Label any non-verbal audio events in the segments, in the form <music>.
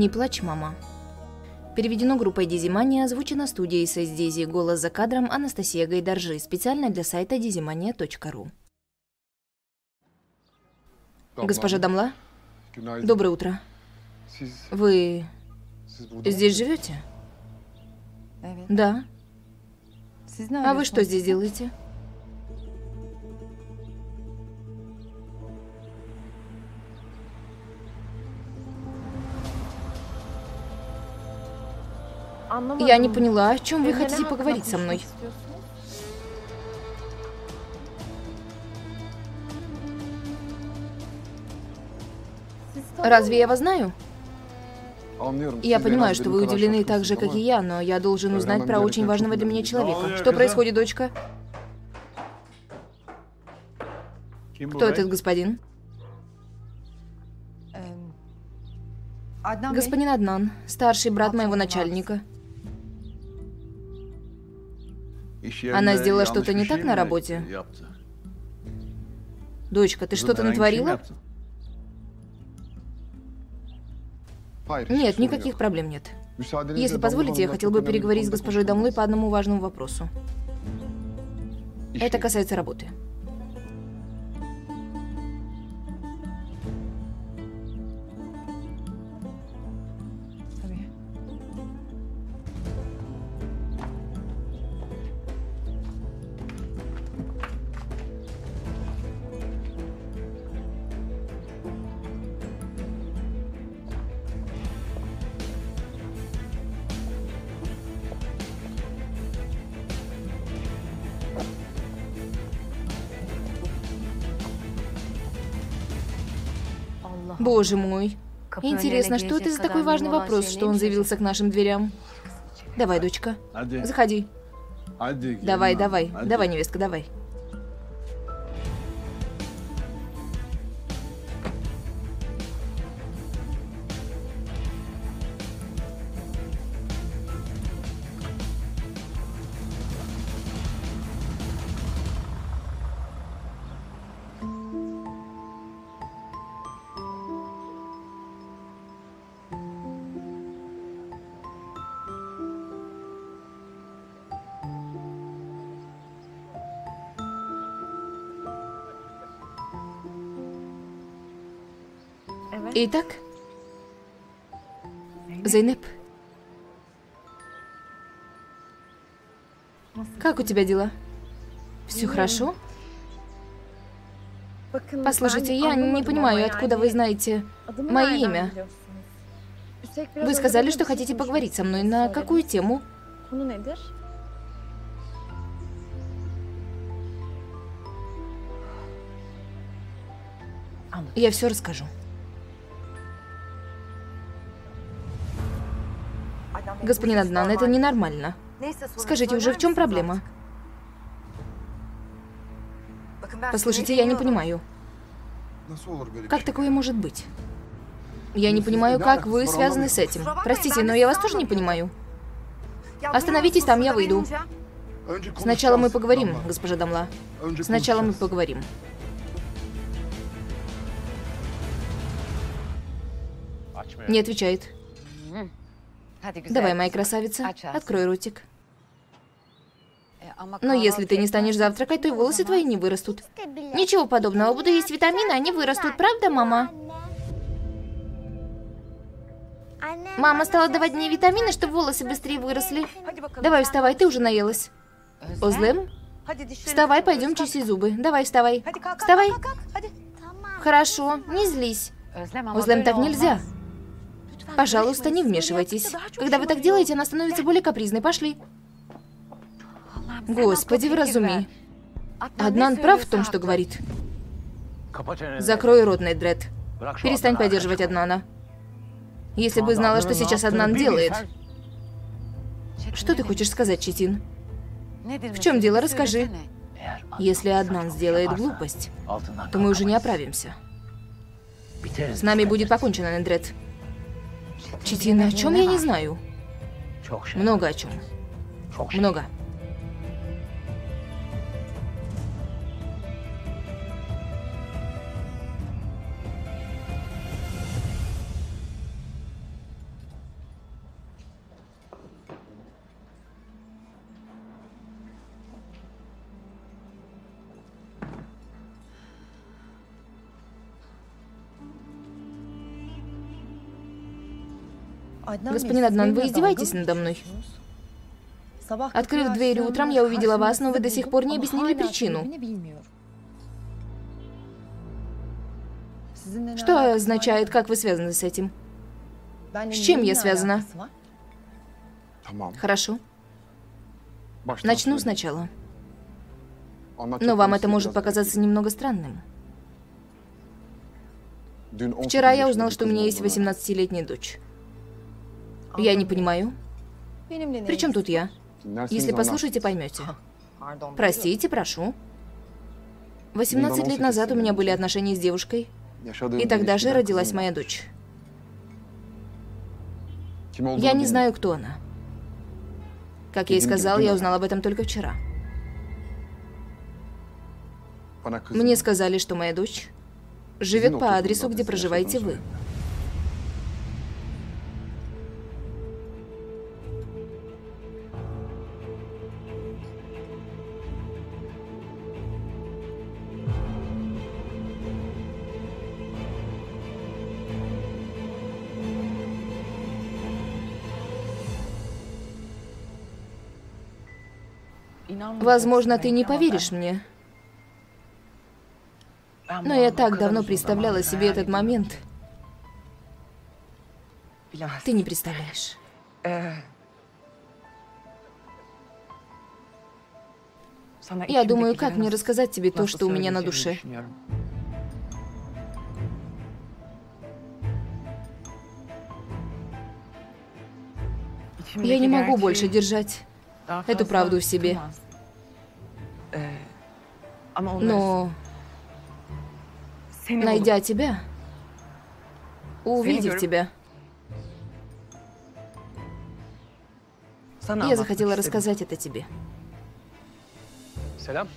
Не плачь, мама. Переведено группой Дизимания, озвучено студией Дизи. Голос за кадром Анастасия Гайдаржи. Специально для сайта dizimania.ru. Госпожа Дамла, доброе утро. Вы здесь живете? Да. А вы что здесь делаете? Я не поняла, о чем вы хотите поговорить со мной. Разве я вас знаю? Я понимаю, что вы удивлены так же, как и я, но я должен узнать про очень важного для меня человека. Что происходит, дочка? Кто этот господин? Bey, Господин Аднан, старший брат моего начальника. Она сделала что-то не так на работе? Дочка, ты что-то натворила? Нет, никаких проблем нет. Müsaadenizle Если позволите, я хотел бы переговорить с госпожой Дамлой по одному важному вопросу. Это касается работы. Боже мой. Интересно, что это за такой важный вопрос, что он заявился к нашим дверям? Давай, дочка, заходи. Давай, давай, давай, невестка, давай. Итак, Зейнеп, как у тебя дела? Все хорошо? Послушайте, я не понимаю, откуда вы знаете мое имя. Вы сказали, что хотите поговорить со мной. На какую тему? Я все расскажу. Господин Аднан, это ненормально. Скажите уже, в чем проблема? Послушайте, я не понимаю, как такое может быть? Я не понимаю, как вы связаны с этим. Простите, но я вас тоже не понимаю. Остановитесь там, я выйду. Сначала мы поговорим, госпожа Дамла. Сначала мы поговорим. Не отвечает. Давай, моя красавица, открой ротик. Но если ты не станешь завтракать, то и волосы твои не вырастут. Ничего подобного, буду есть витамины, они вырастут, правда, мама? Мама стала давать мне витамины, чтобы волосы быстрее выросли. Давай, вставай, ты уже наелась. Озлем, вставай, пойдем чистить зубы. Давай, вставай. Вставай. Хорошо, не злись. Озлем, так нельзя. Пожалуйста, не вмешивайтесь. Когда вы так делаете, она становится более капризной. Пошли. Господи, вразуми. Аднан прав в том, что говорит. Закрой рот, Недред. Перестань поддерживать Аднана. Если бы знала, что сейчас Аднан делает. Что ты хочешь сказать, Читин? В чем дело, расскажи. Если Аднан сделает глупость, то мы уже не оправимся. С нами будет покончено, Читин, о чем я не знаю? Много о чем. Много. Господин Аднан, вы издеваетесь надо мной? Открыв дверь утром, я увидела вас, но вы до сих пор не объяснили причину. Что означает, как вы связаны с этим? С чем я связана? Хорошо. Начну сначала. Но вам это может показаться немного странным. Dün 18 Вчера я узнал, что у меня есть olduğunu. 18-летняя дочь. Я не понимаю. При чем тут я? Если послушаете, поймете. Простите, прошу. 18 лет назад у меня были отношения с девушкой, и тогда же родилась моя дочь. Я не знаю, кто она. Как я и сказал, я узнал об этом только вчера. Мне сказали, что моя дочь живет по адресу, где проживаете вы. Возможно, ты не поверишь мне, но я так давно представляла себе этот момент. Ты не представляешь. Я думаю, как мне рассказать тебе то, что у меня на душе. Я не могу больше держать эту правду в себе. Но, найдя тебя, увидев тебя, я захотела рассказать это тебе.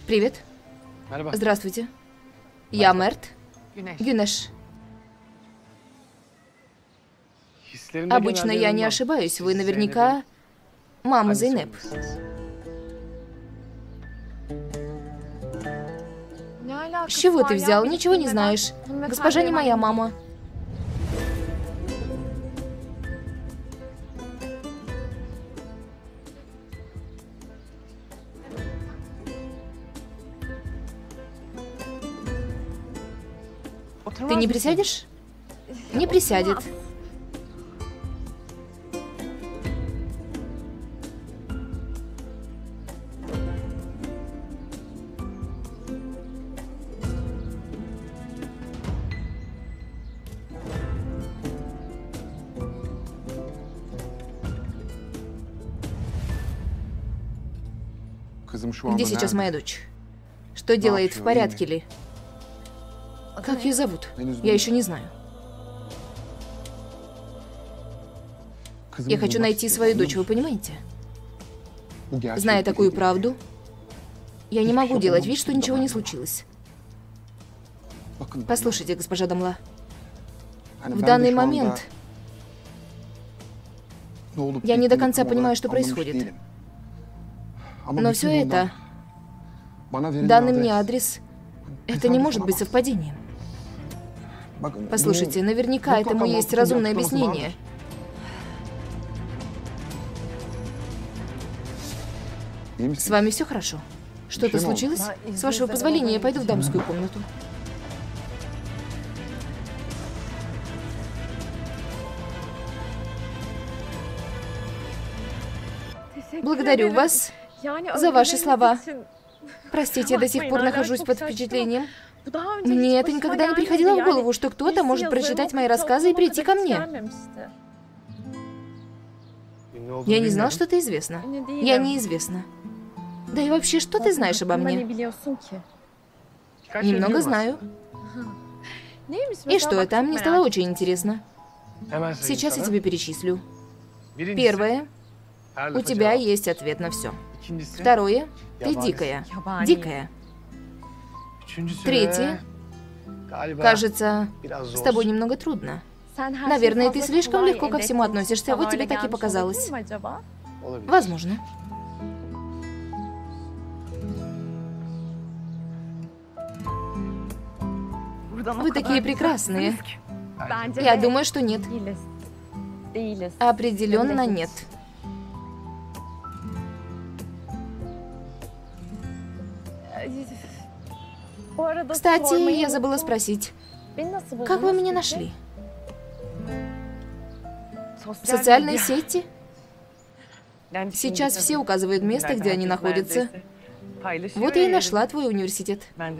Привет. Здравствуйте. Я Мерт. Гюнеш. Обычно я не ошибаюсь. Вы наверняка мама Зейнеп. С чего ты взял? Ничего не знаешь. Госпожа не моя мама. Ты не присядешь? Не присядет. Где сейчас моя дочь? Что делает, в порядке ли? Как ее зовут? Я еще не знаю. Я хочу найти свою дочь, вы понимаете? Зная такую правду, я не могу делать вид, что ничего не случилось. Послушайте, госпожа Дамла, в данный момент olup я не до конца понимаю, что anlamış происходит. Ama Но все это, данный мне адрес, это не может быть совпадением. Bakın, Послушайте, bunun наверняка mutlaka этому есть разумное объяснение. С вами все хорошо? Что-то случилось? С вашего позволения, я пойду в дамскую комнату. Благодарю вас за ваши слова. Простите, я до сих пор нахожусь под впечатлением. Мне это никогда не приходило в голову, что кто-то может прочитать мои рассказы и прийти ко мне. Я не знал, что ты известна. Я неизвестна. Да и вообще, что ты знаешь обо мне? Немного знаю. И что это? Мне стало очень интересно. Сейчас я тебе перечислю. Первое. У тебя есть ответ на все. Второе. Ты дикая. Дикая. Третье. Кажется, с тобой немного трудно. Наверное, ты слишком легко ко всему относишься. Вот тебе так и показалось. Возможно. Вы такие прекрасные. Я думаю, что нет. Определенно нет. Кстати, я забыла спросить, как вы меня нашли? Социальные medya. сети? Сейчас все указывают место, где они находятся. Вот я и нашла твой университет. Ben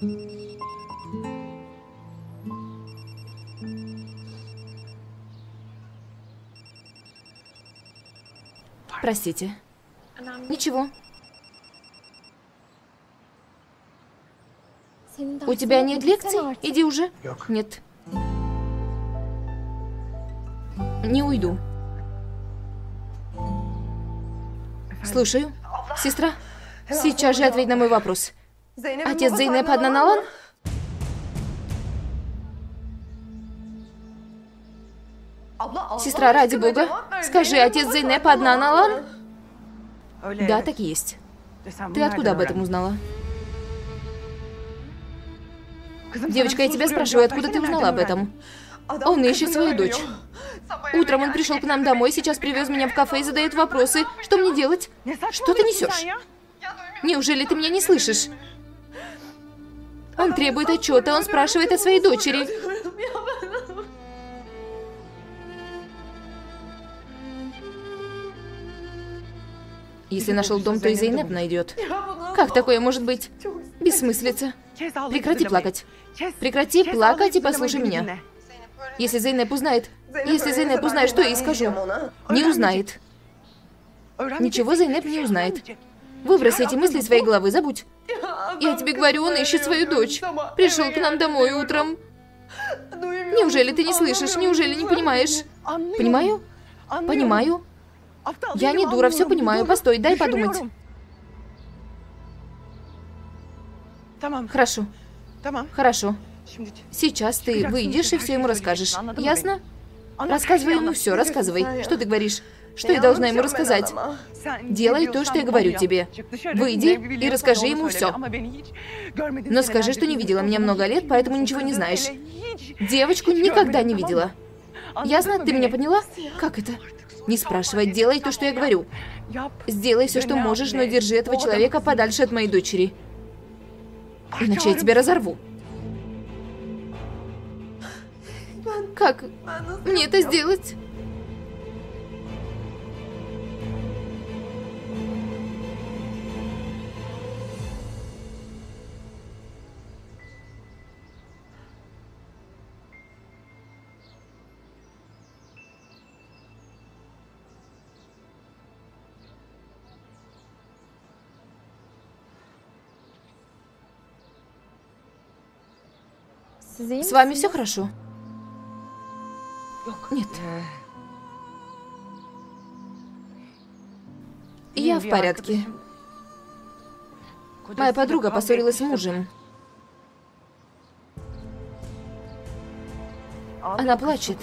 de Простите. Ничего. У тебя нет лекций? Иди уже. Нет. Не уйду. Слушаю. Сестра, сейчас же ответь на мой вопрос. Отец Зейнеп Аднан Алан? Сестра, ради бога, скажи, отец Зейнеп Аднан Алан? Öyle Да, так и есть. Ты откуда об этом узнала? Девочка, я тебя спрашиваю, откуда ты узнала об этом? Он ищет свою дочь. Утром он пришел к нам домой, сейчас привез меня в кафе и задает вопросы. Что мне делать? Что ты несешь? Неужели ты меня не слышишь? Он требует отчета, он спрашивает о своей дочери. Если нашел дом, то и Зейнеп найдет. Как такое может быть? Бессмыслица. Прекрати плакать. Прекрати плакать и послушай меня. Если Зейнеп узнает... Если Зейнеп узнает, что я ей скажу? Не узнает. Ничего Зейнеп не узнает. Выброси эти мысли из своей головы, забудь. Я тебе говорю, он ищет свою дочь. Пришел к нам домой утром. Неужели ты не слышишь? Неужели не понимаешь? Понимаю? Понимаю. Я не дура, все понимаю. Постой, дай подумать. Хорошо, хорошо. Сейчас ты выйдешь и все ему расскажешь. Ясно? Рассказывай ему anlat. все, рассказывай. Что ты говоришь? Что я должна ему рассказать? Sen Делай то, что я говорю тебе. Выйди и расскажи ему все. Но скажи, что не видела меня много лет, поэтому ничего не знаешь. Девочку никогда не видела. Ясно? Ты меня поняла? Как это? Не спрашивай, делай то, что я говорю. Сделай все, что можешь, но держи этого человека подальше от моей дочери. Иначе я тебя разорву. Как мне это сделать? С вами все хорошо? Нет. Я в порядке. Моя подруга поссорилась с мужем. Она плачет.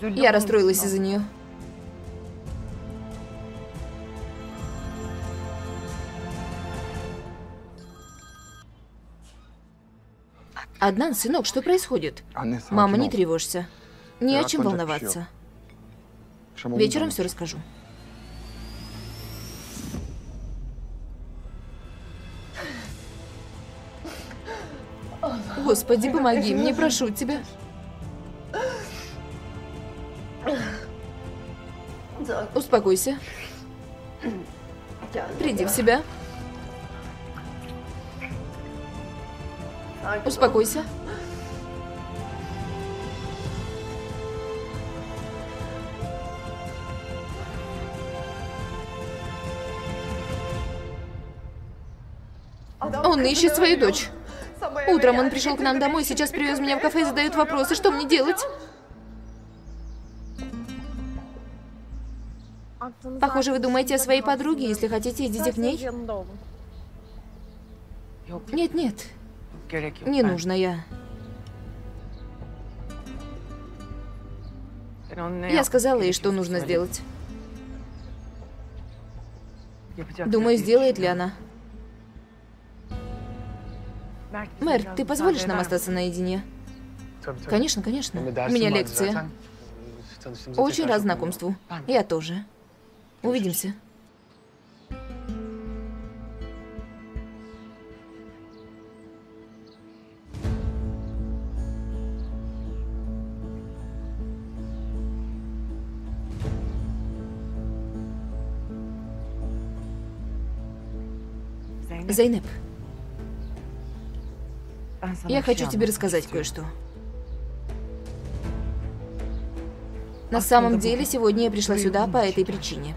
Я расстроилась из-за нее. Аднан, сынок, что происходит? Мама, не тревожься. Не о чем волноваться. Вечером все расскажу. Господи, помоги мне, прошу тебя. Успокойся. Приди в себя. Успокойся. Он ищет свою дочь. Утром он пришел к нам домой, сейчас привез меня в кафе и задает вопросы, что мне делать? Похоже, вы думаете о своей подруге. Если хотите, идите к ней. Нет, нет, не нужно я. Я сказала ей, что нужно сделать. Думаю, сделает ли она. Мэр, ты позволишь нам остаться наедине? Конечно, конечно. De У меня лекция. Очень рад знакомству. Я тоже. Увидимся. Зайнеп, я хочу тебе рассказать кое-что. На самом деле, сегодня я пришла сюда по этой причине.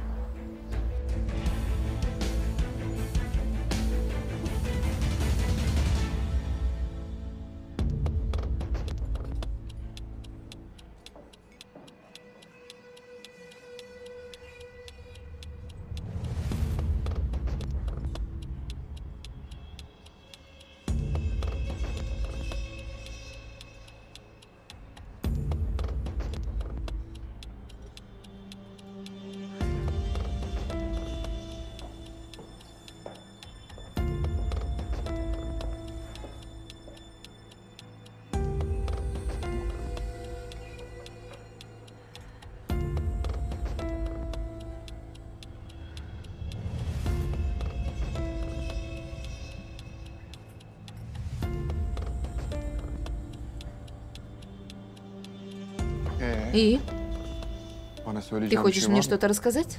Ты хочешь мне что-то рассказать?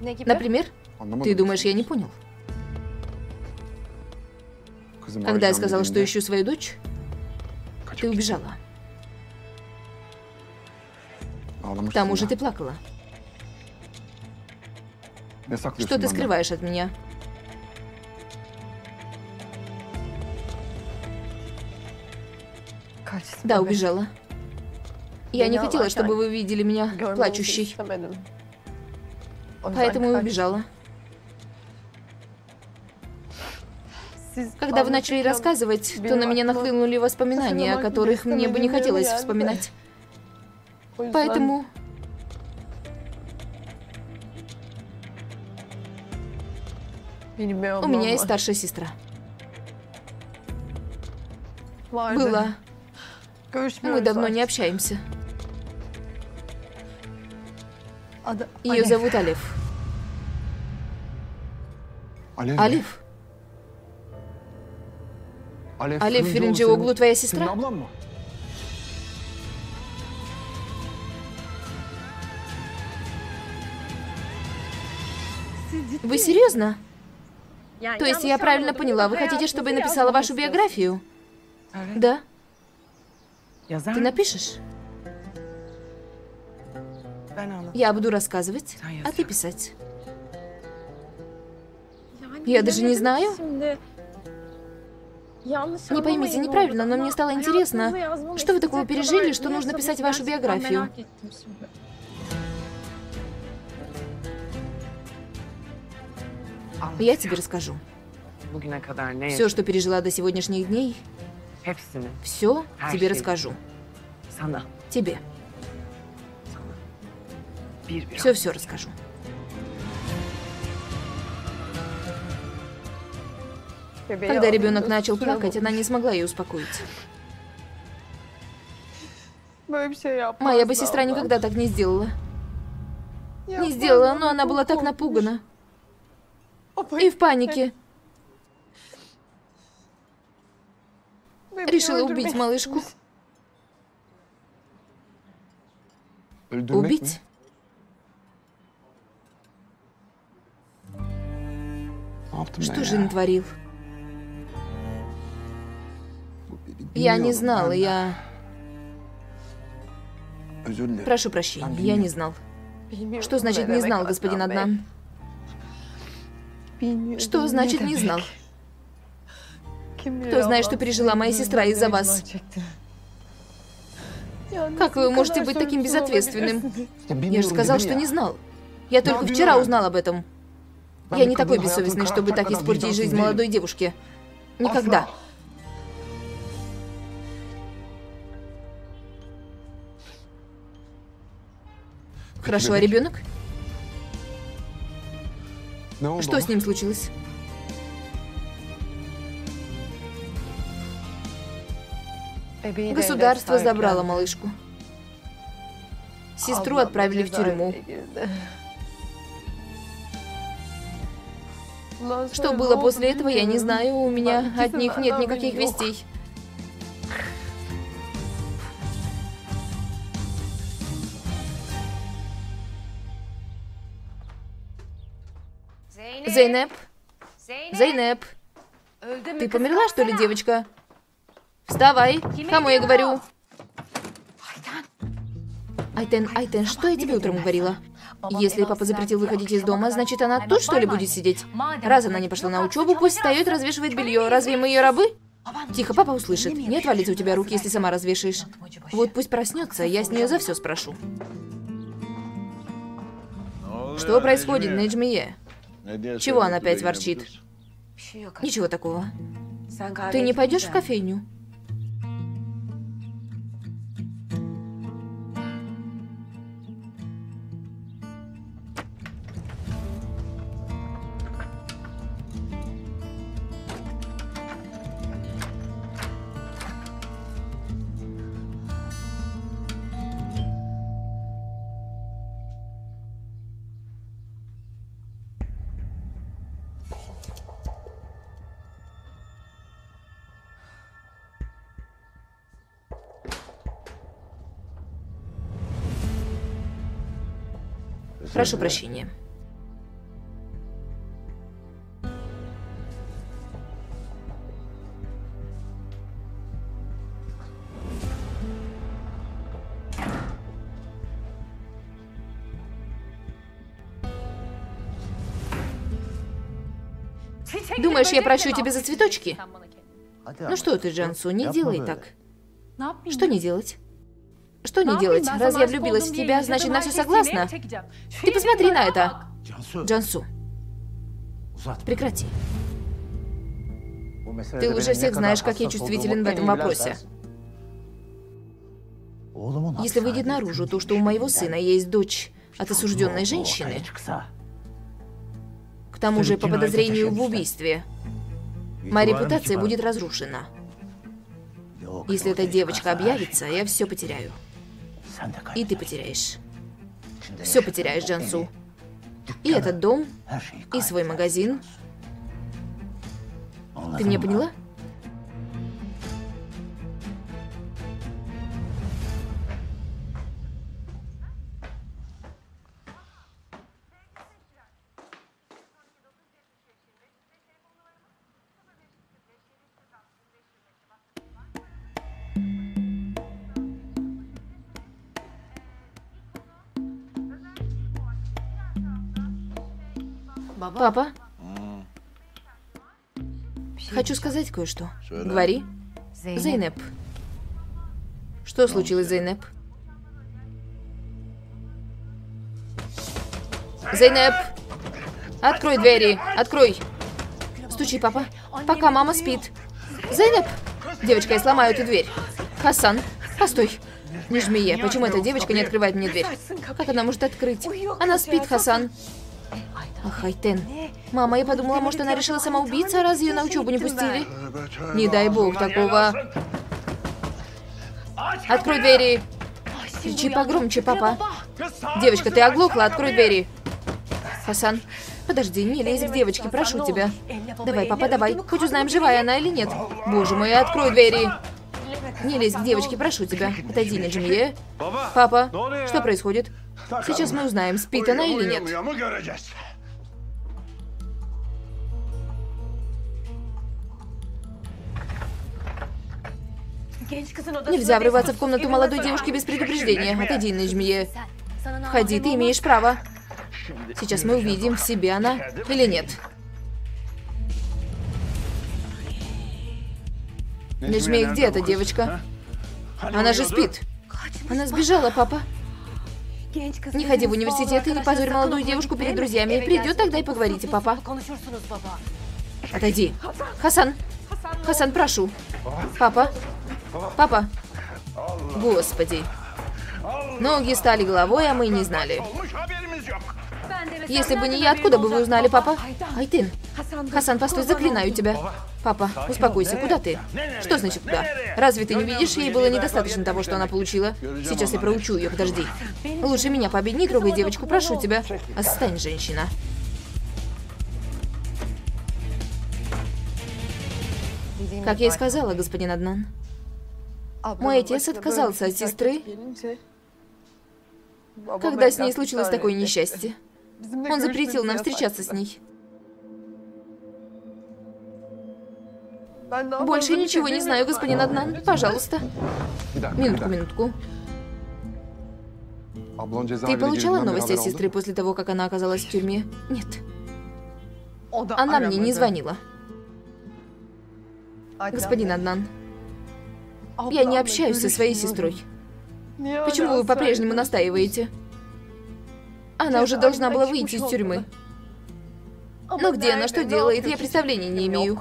Например, ты думаешь, я не понял? Когда я сказала, что ищу свою дочь, ты убежала. К тому же ты плакала. Что ты скрываешь от меня? Да, убежала. Я не хотела, чтобы вы видели меня плачущей, поэтому и убежала. Когда вы начали рассказывать, то на меня нахлынули воспоминания, о которых мне бы не хотелось вспоминать. Поэтому у меня есть старшая сестра. Была. Мы давно не общаемся. Ее зовут Алиф. Алиф? Алиф Феринджиоглу senin- твоя сестра? Вы серьезно? То есть я правильно поняла, вы хотите, чтобы я написала вашу биографию? Да? Ты напишешь? Я буду рассказывать, а ты писать. Я даже не знаю. Не поймите неправильно, но мне стало интересно, что вы такого пережили, что нужно писать вашу биографию? Я тебе расскажу. Все, что пережила до сегодняшних дней, все тебе расскажу. Тебе. Все-все расскажу. Когда ребенок начал плакать, она не смогла ее успокоить. Моя бы сестра никогда так не сделала. Не сделала, но она была так напугана. И в панике. Решила убить малышку. <laughs> Убить? Что же натворил? Я не знал, я... Прошу прощения, я не знал. Что значит не знал, господин Аднан? Что значит не знал? Кто знает, что пережила моя сестра из-за вас? Как вы можете быть таким безответственным? Я же сказал, что не знал. Я только вчера узнал об этом. Я не такой бессовестный, чтобы так испортить жизнь молодой девушке. Никогда. Хорошо, а ребенок? Oldu Что с ним случилось? Государство забрало малышку. Сестру отправили в тюрьму. Что было после этого, я не знаю. У меня от них нет никаких вестей. Зейнеп? Зейнеп? Ты померла, что ли, девочка? Вставай. Кому я говорю? Айтен, Айтен, что я тебе утром говорила? Если папа запретил выходить из дома, значит она тут что ли будет сидеть? Раз она не пошла на учебу, пусть встает, развешивает белье. Разве мы ее рабы? Тихо, папа услышит. Не отвалится у тебя руки, если сама развешаешь. Вот пусть проснется, я с нее за все спрошу. Что происходит, Неджмие? Чего она опять ворчит? Ничего такого. Ты не пойдешь в кофейню? Прошу прощения. Думаешь, я прощу тебя за цветочки? Ну что ты, Джансу, не делай так. Что не делать? Что не делать? Раз я влюбилась в тебя, значит, на все согласна. Ты посмотри на это. Джансу, прекрати. Ты лучше всех знаешь, как я чувствителен в этом вопросе. Если выйдет наружу то, что у моего сына есть дочь от осужденной женщины, к тому же по подозрению в убийстве, моя репутация будет разрушена. Если эта девочка объявится, я все потеряю. И ты потеряешь. Все потеряешь, Джансу. И этот дом, и свой магазин. Ты меня поняла? Папа? Хочу сказать кое-что. Говори. Зейнеп. Что случилось, Зейнеп? Зейнеп! Открой двери! Открой! Стучи, папа. Пока мама спит. Зейнеп! Девочка, я сломаю эту дверь. Хасан, постой. Не жми я. Почему эта девочка не открывает мне дверь? Как она может открыть? Она спит, Хасан. Ах, Айтен. Мама, я подумала, может, она решила самоубийца, раз ее на учебу не пустили. Не дай бог такого. Открой двери. Кричи погромче, папа. Девочка, ты оглохла, открой двери. Хасан, подожди, не лезь к девочке, прошу тебя. Давай, папа, давай. Хоть узнаем, живая она или нет. Боже мой, открой двери. Не лезь к девочке, прошу тебя. Отойди, Наджмия. Папа, что происходит? Сейчас мы узнаем, спит она или нет. Göreceğiz. Нельзя врываться в комнату молодой девушки без предупреждения. Отойди, Наджмия. Входи, ты имеешь право. Сейчас мы увидим, в себе она или нет. Нажми, где эта девочка? Она же спит. Она сбежала, папа. Не ходи в университет и не позорь молодую девушку перед друзьями. Придет, тогда и поговорите, папа. Отойди. Хасан. Хасан, прошу. Папа. Папа. Господи. Ноги стали головой, а мы не знали. Если бы не я, откуда бы вы узнали, папа? Айтын. Хасан, постой, заклинаю тебя. Папа, успокойся, куда ты? Что значит куда? Разве ты не видишь, ей было недостаточно того, что она получила? Сейчас я проучу ее, подожди. Лучше меня побей, не трогай девочку, прошу тебя. Остань, женщина. Как я и сказала, господин Аднан. Мой отец отказался от сестры, когда с ней случилось такое несчастье. Он запретил нам встречаться с ней. Больше я ничего не знаю, господин Аднан. Пожалуйста. Минутку, минутку. Ablan Ты получала новости haber сестры после того, как она оказалась в тюрьме? Нет. Она мне не звонила. Господин Аднан, я не общаюсь со своей сестрой. Почему вы по-прежнему настаиваете? Она уже должна была выйти из тюрьмы. Но где она, что делает, я представления не имею.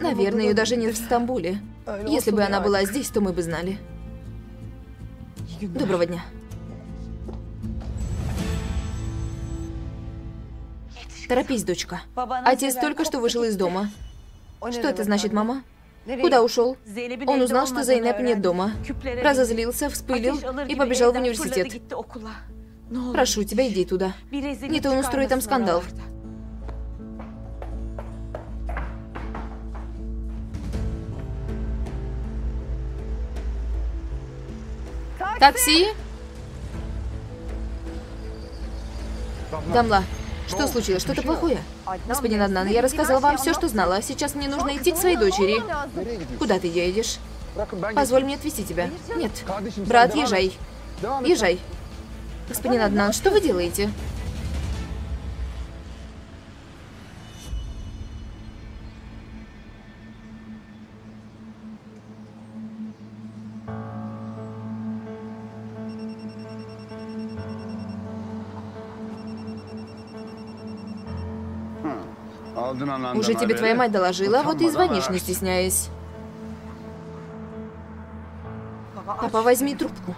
Наверное, ее даже нет в <laughs> Стамбуле. Если бы она была здесь, то мы бы знали. Доброго дня. Торопись, дочка. Отец только что вышел из дома. Что это значит, мама? Куда ушел? Он узнал, что Зайнеп нет дома. Разозлился, вспылил и побежал в университет. Прошу тебя, иди туда. Не то он устроит там скандал. Такси? Дамла, что случилось? Что-то плохое? Господин Аднан, я рассказала вам все, что знала. Сейчас мне нужно идти к своей дочери. Куда ты едешь? Позволь мне отвезти тебя. Нет. Брат, езжай. Езжай. Господин Аднан, что вы делаете? Уже тебе твоя мать доложила, вот и звонишь, не стесняясь. Папа, возьми трубку.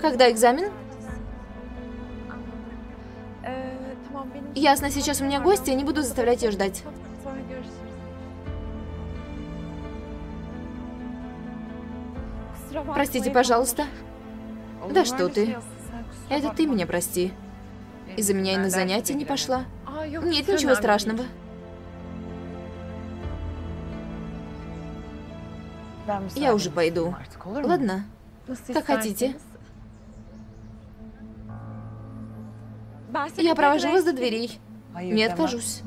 Когда экзамен? Ясно, сейчас у меня гости, я не буду заставлять ее ждать. Простите, пожалуйста. Да что ты. Это ты меня прости. Из-за меня и на занятия не пошла. Нет ничего страшного. Я уже пойду. Ладно, как хотите. Я провожу вас до дверей. Hayır Не откажусь.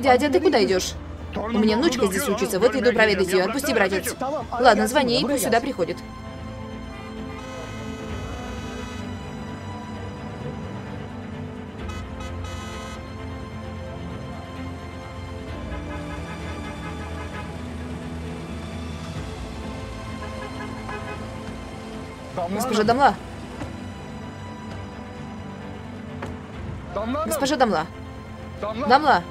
Дядя, ты куда идешь? У меня внучка здесь учится, вот иду проведать ее. Отпусти, братец. Ладно, звони ей, пусть сюда приходит. Госпожа Дамла. Госпожа Дамла. Дамла.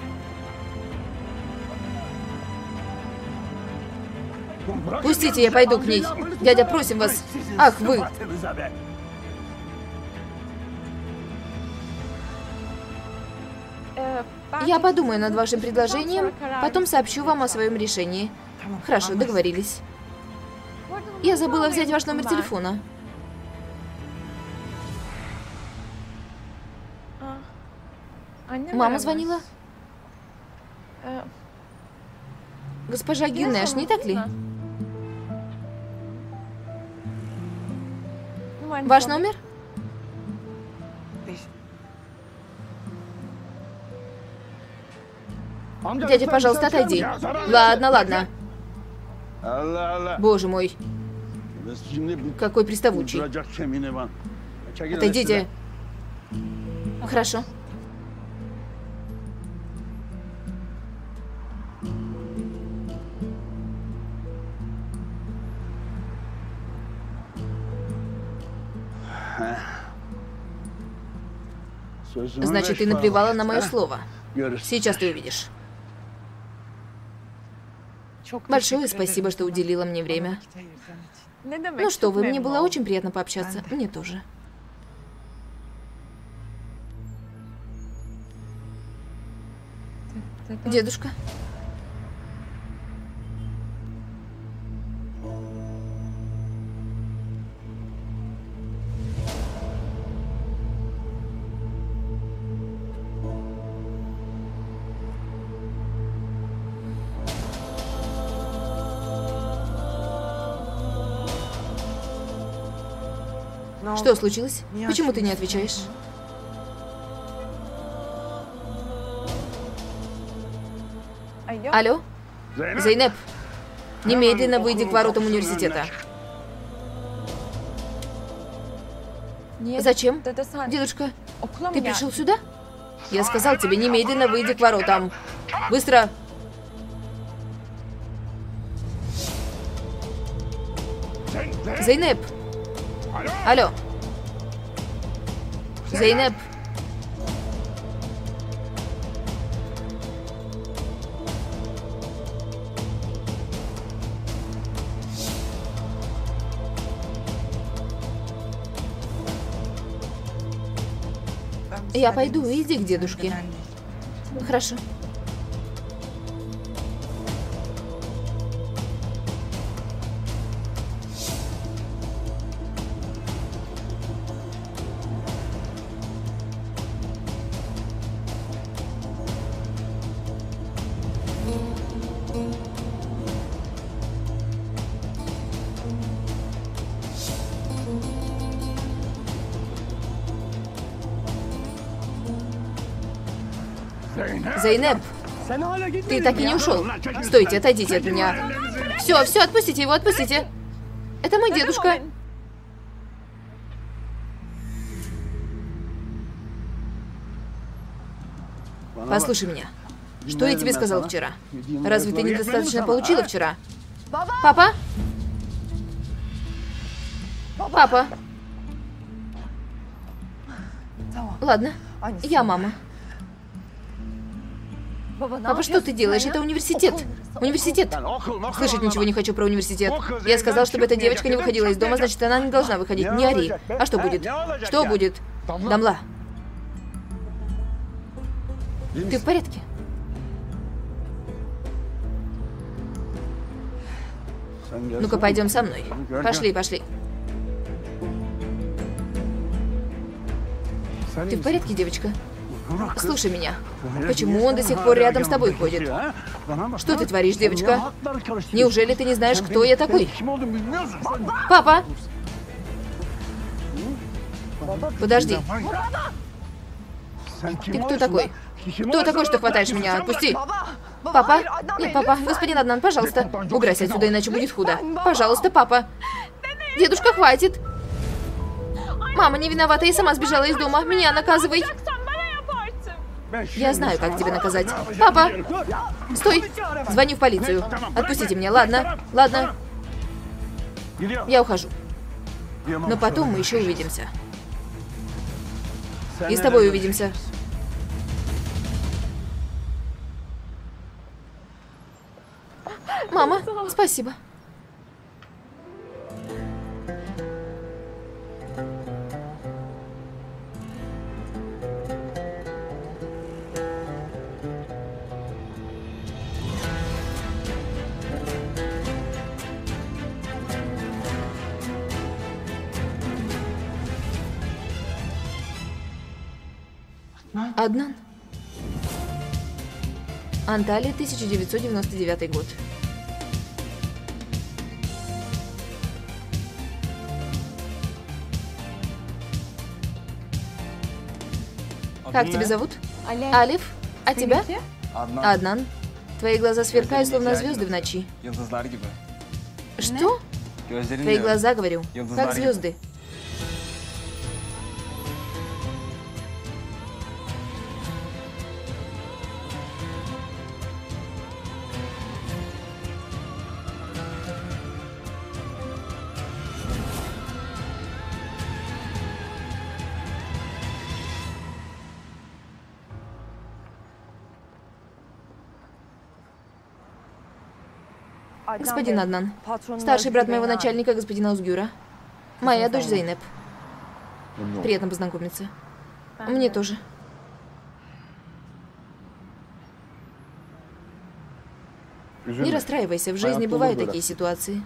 Пустите, я пойду к ней. Дядя, просим вас. Ах, вы. Я подумаю над вашим предложением, потом сообщу вам о своем решении. Хорошо, договорились. Я забыла взять ваш номер телефона. Мама звонила? Госпожа Гюнеш, не так ли? Ваш номер? Дядя, пожалуйста, отойди. Ладно, ладно. Боже мой, какой приставучий. Отойдите. Хорошо. Значит, ты наплевала на мое слово. Сейчас ты увидишь. Большое спасибо, что уделила мне время. demek? Ну что вы, мне было очень приятно пообщаться. Мне тоже. Дедушка, что случилось? Почему ты не отвечаешь? Алло? Зейнеп, немедленно выйди к воротам университета. Зачем? Дедушка, ты пришел сюда? Я сказал тебе, немедленно выйди к воротам. Быстро! Зейнеп! Алло! Зейнеп! Я пойду, иди к дедушке. Хорошо. Зейнеп, ты так и не ушел. Стойте, отойдите от меня. Все, все, отпустите его, отпустите. Это мой дедушка. Послушай меня. Что я тебе сказал вчера? Разве ты недостаточно получила вчера? Папа? Папа? Ладно, я мама. Папа, что ты делаешь? Это университет. Университет. Слышать ничего не хочу про университет. Я сказал, чтобы эта девочка не выходила из дома, значит, она не должна выходить. Не ори. А что будет? Что будет? Дамла. Ты в порядке? Ну-ка, пойдем со мной. Пошли, пошли. Ты в порядке, девочка? Слушай меня. Почему он до сих пор рядом с тобой ходит? Что ты творишь, девочка? Неужели ты не знаешь, кто я такой? Папа! Подожди. Ты кто такой? Кто такой, что хватаешь меня? Отпусти! Папа? Нет, папа. Господин Аднан, пожалуйста. Убирайся отсюда, иначе будет худо. Пожалуйста, папа. Дедушка, хватит. Мама не виновата и сама сбежала из дома. Меня наказывай. Я знаю, как тебя наказать. Папа! Стой! Звоню в полицию. Отпустите меня, ладно? Ладно. Я ухожу. Но потом мы еще увидимся. И с тобой увидимся. Мама, спасибо. Аднан. Анталия, 1999 год. Как тебя зовут? Алиф. А тебя? Аднан. Твои глаза сверкают, словно звезды в ночи. Что? Твои глаза, говорю, как звезды. Господин Аднан, старший брат моего начальника, господина Узгюра. Моя дочь Зейнеп. Приятно познакомиться. Мне тоже. Не расстраивайся, в жизни бывают такие ситуации.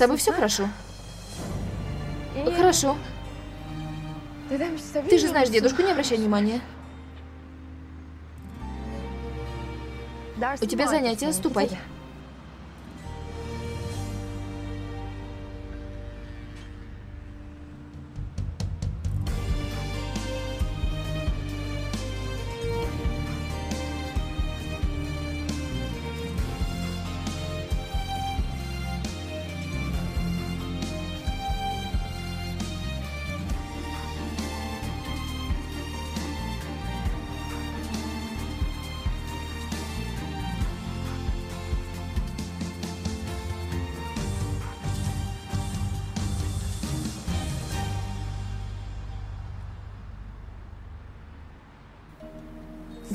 Тобой все хорошо? Хорошо. Ты же знаешь дедушку, не обращай <laughs> внимания. У тебя занятия, ступай.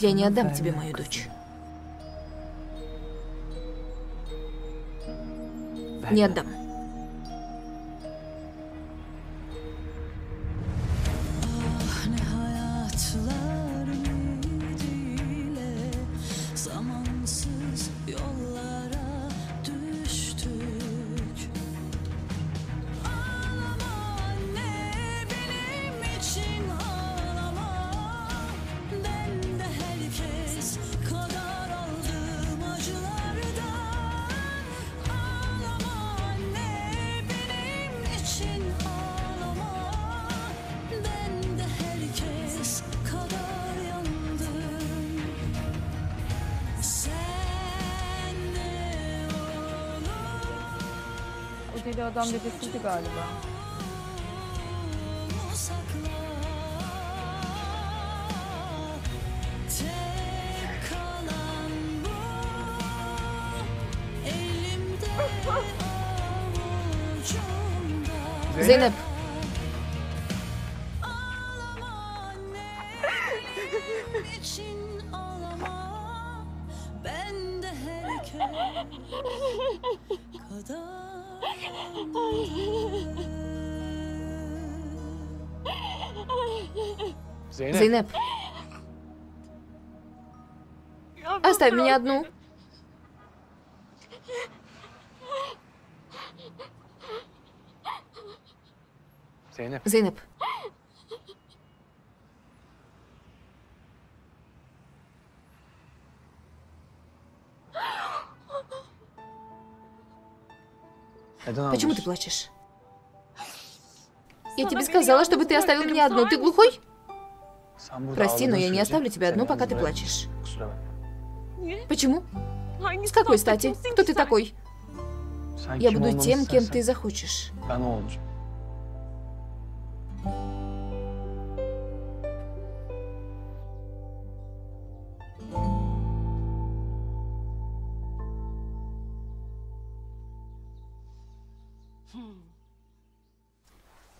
Я не отдам тебе мою дочь. Не отдам. Dedesiydi galiba. Одну. Зейнеп, почему ты плачешь? Я тебе сказала, чтобы ты оставил меня одну. Ты глухой? Прости, но я не оставлю тебя одну, пока ты плачешь. Почему? С какой стати? Кто ты такой? Я буду тем, кем ты захочешь. Olacağım.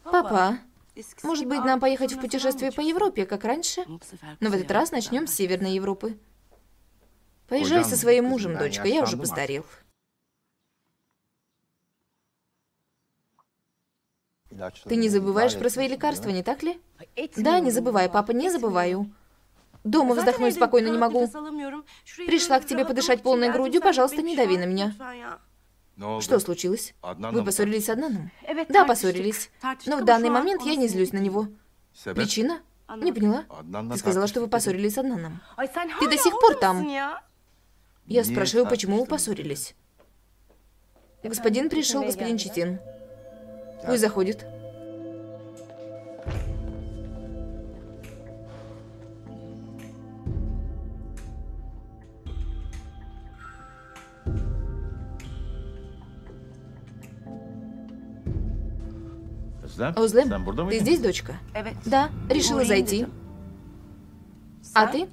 Папа, может быть, нам поехать в путешествие по Европе, как раньше? Но в этот раз начнем с Северной Европы. Поезжай со своим мужем, дочка, я уже постарел. Ты не забываешь про свои лекарства, не так ли? Да, не забывай, папа, не забываю. Дома вздохнуть спокойно не могу. Пришла к тебе подышать полной грудью, пожалуйста, не дави на меня. Что случилось? Вы поссорились с Аднаном? Да, поссорились. Но в данный момент я не злюсь на него. Причина? Не поняла. Ты сказала, что вы поссорились с Аднаном. Ты до сих пор там. Я спрашиваю, почему вы поссорились. Господин пришел, господин Читин. Пусть заходит. Озлем, ты здесь, дочка? Да, решила зайти. А ты?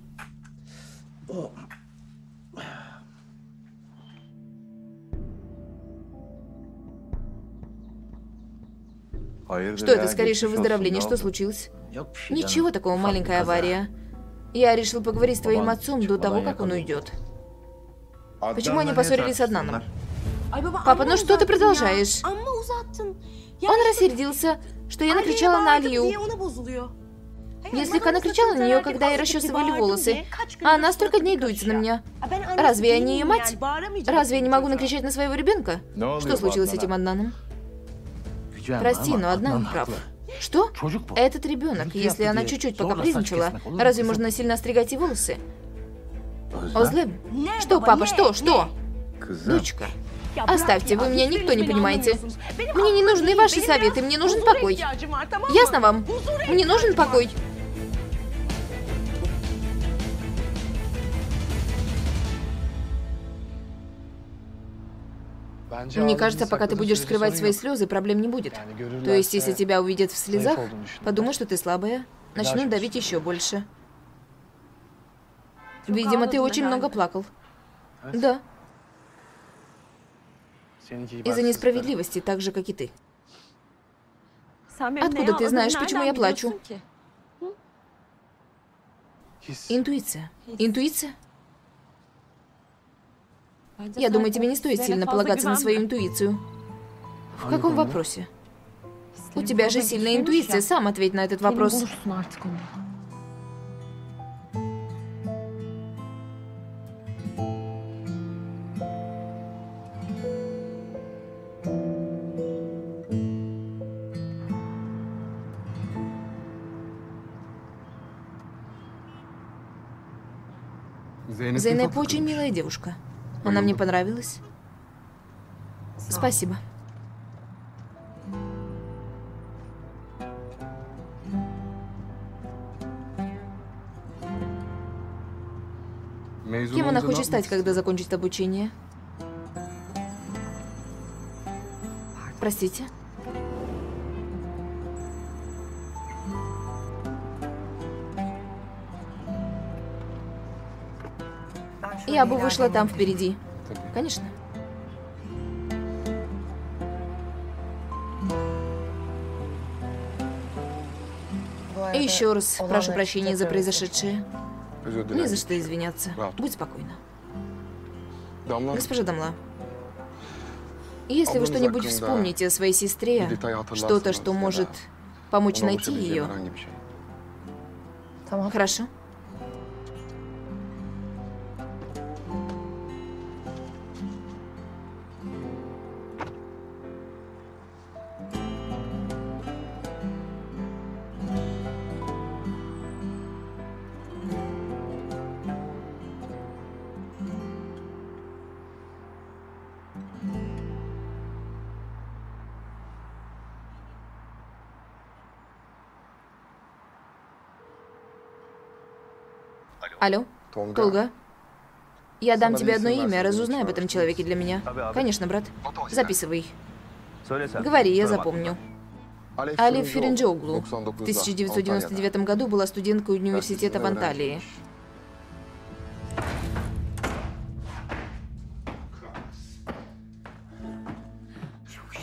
Что это, скорейшее выздоровление? Что случилось? Ничего такого, маленькая авария. Я решил поговорить с твоим отцом до того, как он уйдет. Почему они поссорились с Аднаном? Папа, ну что ты продолжаешь? Он рассердился, что я накричала на Алию. Я слегка накричала на нее, когда ей расчесывали волосы. А она столько дней дуется на меня. Разве я не ее мать? Разве я не могу накричать на своего ребенка? Что случилось с этим Аднаном? Прости, но Аднан прав. Что? Этот ребенок, если она чуть-чуть покапризничала, разве можно сильно остригать ей волосы? Озлем? Что, папа, что, что? Дочка, оставьте, вы меня никто не понимаете. Мне не нужны ваши советы, мне нужен покой. Ясно вам? Мне нужен покой. Мне кажется, пока ты будешь скрывать свои слезы, проблем не будет. То есть, если тебя увидят в слезах, подумай, что ты слабая, начнут давить еще больше. Видимо, ты очень много плакал. Да, из-за несправедливости, так же, как и ты. Откуда ты знаешь, почему я плачу? Интуиция. Интуиция? Я думаю, тебе не стоит сильно полагаться на свою интуицию. В каком вопросе? У тебя же сильная интуиция, сам ответь на этот вопрос. Зейнеп очень милая девушка. Она мне понравилась. Спасибо. Кем она хочет стать, когда закончит обучение? Простите? Я бы вышла там впереди. Конечно. И еще раз прошу прощения за произошедшее. Не за что извиняться. Будь спокойна. Госпожа Дамла, если вы что-нибудь вспомните о своей сестре, что-то, что может помочь найти ее, хорошо? Алло, Tolga. Толга. Я дам тебе одно имя, разузнай об этом человеке для меня. Конечно, брат. Записывай. Говори, я запомню. Алиф Ференджоглу. В 1999 году была студенткой университета в Анталии.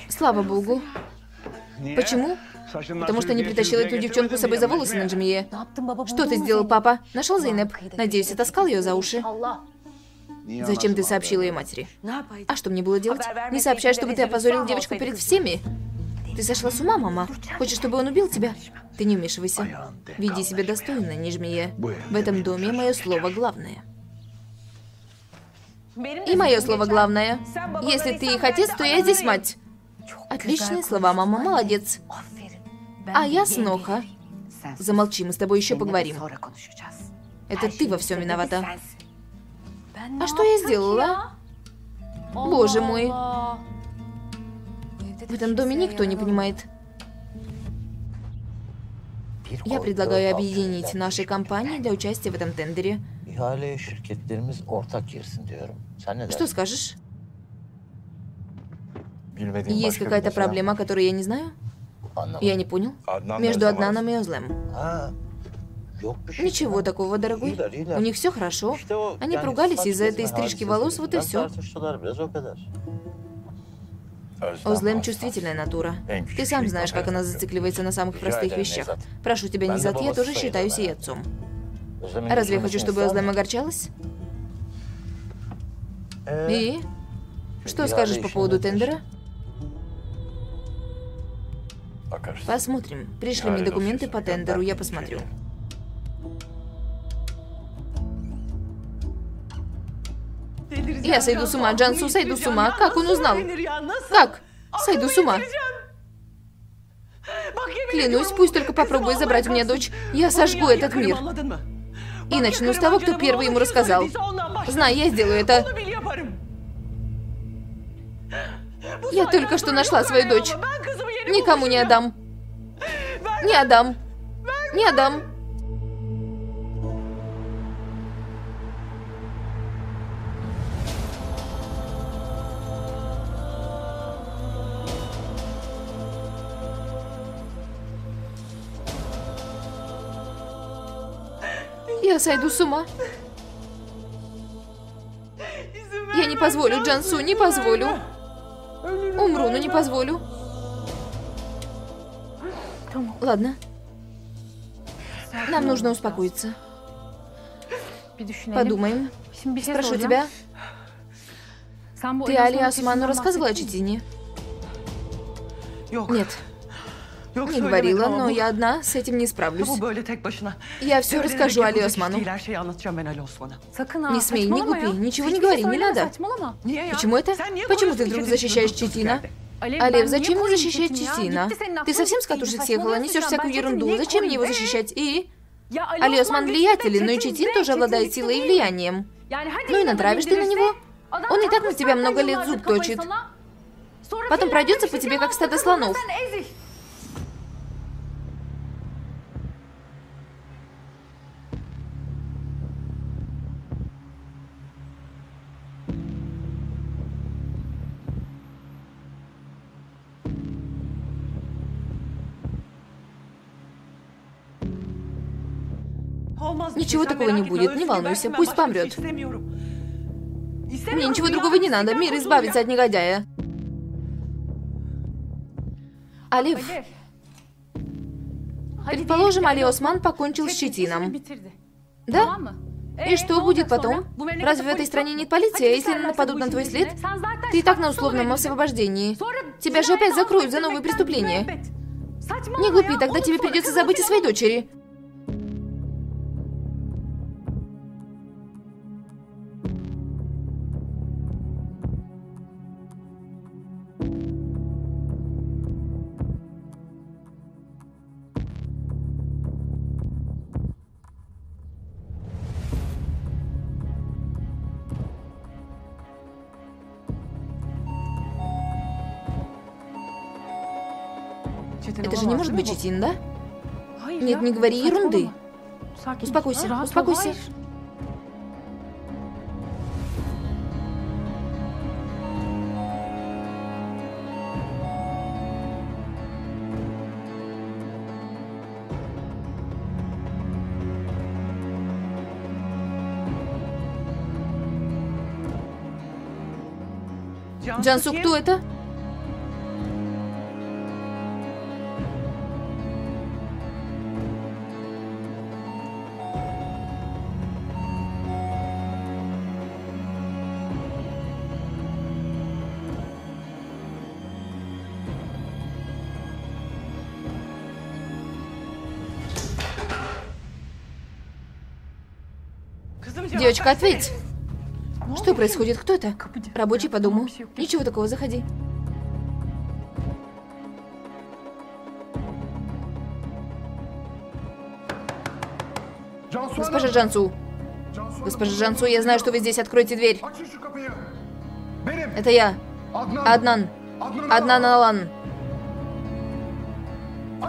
Слава богу. Почему? Потому что не притащил эту девчонку с собой за волосы на Джамие. Что ты сделал, папа? Нашел Зейнеп? Надеюсь, отаскал ее за уши. Зачем ты сообщила ее матери? А что мне было делать? Не сообщай, чтобы ты опозорил девочку перед всеми. Ты сошла с ума, мама? Хочешь, чтобы он убил тебя? Ты не вмешивайся. Веди себя достойно, Нижмие. В этом доме мое слово главное. И мое слово главное. Если ты их отец, то я здесь мать. Отличные слова, мама, молодец. А я сноха. Замолчи, мы с тобой еще поговорим. Это ты во всем виновата. А что я сделала? Боже мой. В этом доме никто не понимает. Я предлагаю объединить наши компании для участия в этом тендере. Что скажешь? Есть какая-то проблема, которую я не знаю? Я не понял. Между Аднаном и Озлем. Şey. Ничего такого, дорогой. У них все хорошо. Они поругались из-за этой стрижки волос, вот и все. Озлем чувствительная натура. Ты сам знаешь, как она зацикливается на самых простых вещах. Прошу тебя, Низат, я тоже считаюсь ей отцом. А разве я хочу, чтобы Озлем огорчалась? Ee, И? Что скажешь по поводу тендера? Bakarız. Посмотрим. Пришли мне документы по тендеру, я посмотрю. Я сойду с ума, Джансу, сойду с ума. Как он узнал? Как? Сойду с ума. Клянусь, пусть только попробует забрать у меня дочь. Я сожгу этот мир. И начну с того, кто первый ему рассказал. Знай, я сделаю это. Я только что нашла свою дочь. Никому не отдам. Не отдам. Не отдам. Я сойду с ума. Я не позволю Джансу, не позволю. Умру, но не позволю. Ладно. Нам нужно успокоиться. Подумаем. Спрошу тебя, ты Али Осману рассказывала о? Четине? Нет, не говорила, но я одна с этим не справлюсь. Я все расскажу Али Осману. Değil, her şeyi anlatacağım ben Ali Osman'a. Sakın ha. Не смей, не глупи, ничего не говори, не надо. Почему это? Почему ты вдруг защищаешь Четина? ben зачем мне защищать? Четина? Ты совсем с катушек съехала, несешь всякую ерунду. Зачем мне его защищать? И? Ya Ali Али Osman Осман güçlü de влиятелен, но и Четин тоже обладает силой и влиянием. Ну и натравишь ты на него. Он и так на тебя много лет зуб точит. Потом пройдется по тебе, как стадо слонов. Ничего такого не будет, не волнуйся, пусть помрет. Мне ничего другого не надо, мир избавится от негодяя. Алиф, предположим, Али Осман покончил с bitirdi. Да? И Ee, что ne будет потом? Разве в этой стране нет полиции? А если нападут на твой след? Ты и так на условном освобождении. Тебя же опять закроют за новые преступления. Не глупи, тогда тебе придется забыть о своей дочери. может быть, Читин, да? Нет, не говори ерунды. Успокойся, успокойся. Джансу, кто это? Девочка, ответь. Что происходит? Кто это? Рабочий по. Ничего такого, заходи. Госпожа! Джансу. Госпожа! Джансу, я знаю, что вы здесь. Откройте дверь. Это я. Аднан. Аднан Алан.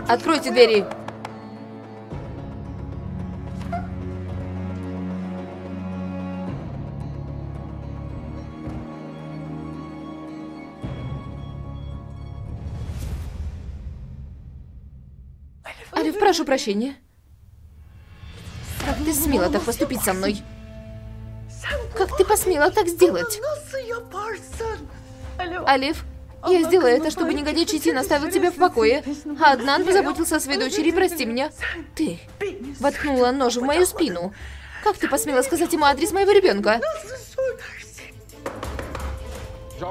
Откройте двери. Прошу прощения. Как ты смела так поступить со мной? Как ты посмела так сделать? Алиф, я сделала это, чтобы негодяй Читин оставил тебя в покое. А Аднан позаботился о своей дочери, прости меня. Ты воткнула нож в мою спину. Как ты посмела сказать ему адрес моего ребенка?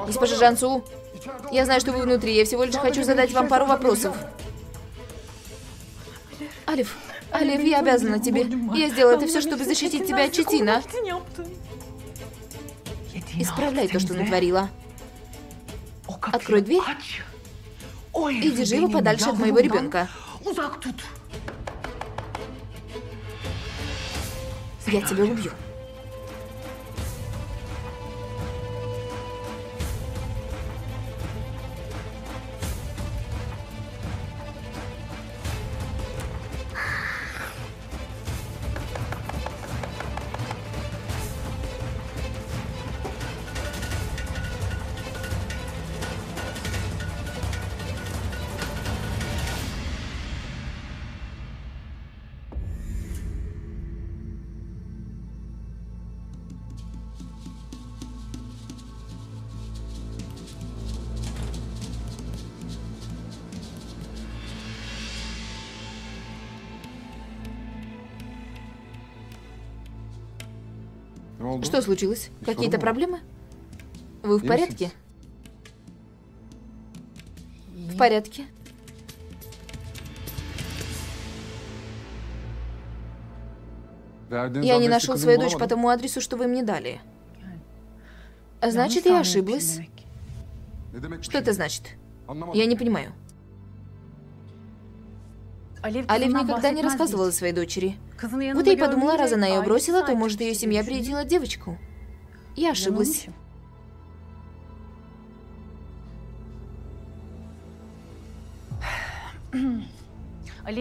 Госпожа Жансу, я знаю, что вы внутри, я всего лишь хочу задать вам пару вопросов. Алиф, Алиф, я обязана тебе. Я сделала это все, чтобы защитить тебя от Читина. Исправляй то, что натворила. Открой дверь и держи его подальше от моего ребенка. Tut. Я тебя убью. Что случилось? Какие-то проблемы? Вы в порядке? В порядке. Я не нашел свою дочь по тому адресу, что вы мне дали. Значит, я ошиблась. Что это значит? Я не понимаю. Алив никогда не рассказывала своей дочери. Вот я и подумала, раз она ее бросила, то, может, ее семья приютила девочку. Я ошиблась.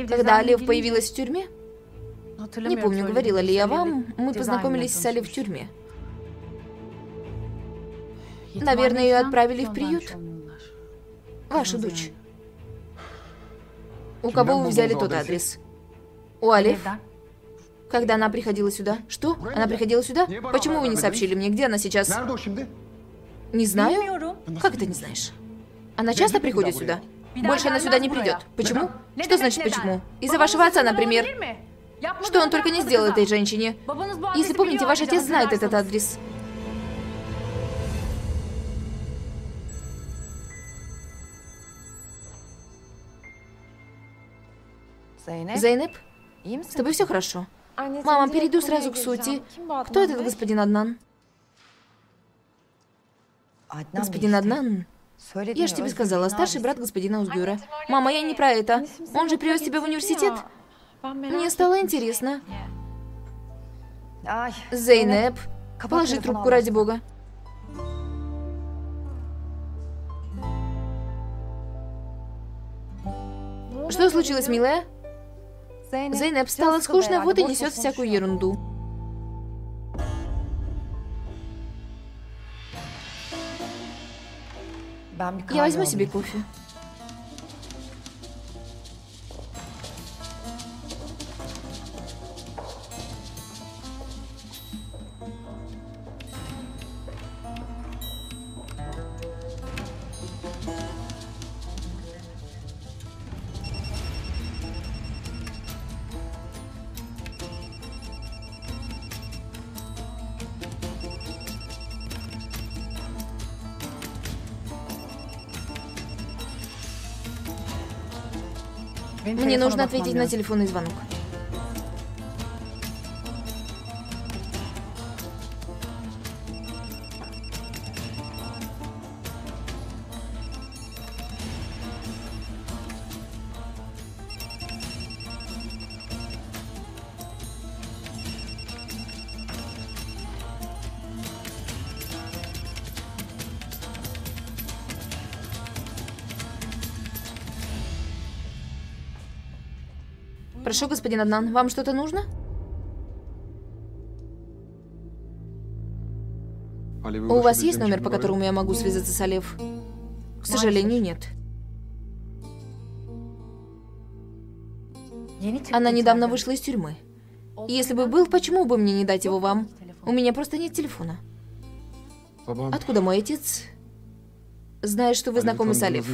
Когда Алив появилась в тюрьме, не помню, говорила ли я вам, мы познакомились с Алив в тюрьме. Наверное, ее отправили в приют. Вашу дочь. У кого вы взяли тот адрес? У Алиф? Когда она приходила сюда? Что? Она приходила сюда? Почему вы не сообщили мне, где она сейчас? Не знаю. Как это не знаешь? Она часто приходит сюда? Больше она сюда не придет. Почему? Что значит почему? Из-за вашего отца, например. Что он только не сделал этой женщине. Если помните, ваш отец знает этот адрес. Зайнеп, с тобой все хорошо? Мама, перейду сразу к сути. Кто этот господин Аднан? Господин Аднан? Я же тебе сказала, старший брат господина Узгюра. Мама, я не про это. Он же привез тебя в университет. Мне стало интересно. Зейнеп, положи трубку ради бога. Что случилось, милая? Зейнеп стало скучно, вот и несет всякую ерунду. Я возьму себе кофе. Мне нужно ответить на телефонный звонок. Прошу, господин Аднан, вам что-то нужно? У вас есть номер, по которому я могу связаться с Олев? К сожалению, нет. Она недавно вышла из тюрьмы. Если бы был, почему бы мне не дать его вам? У меня просто нет телефона. Откуда мой отец? Знает, что вы знакомы с Олев.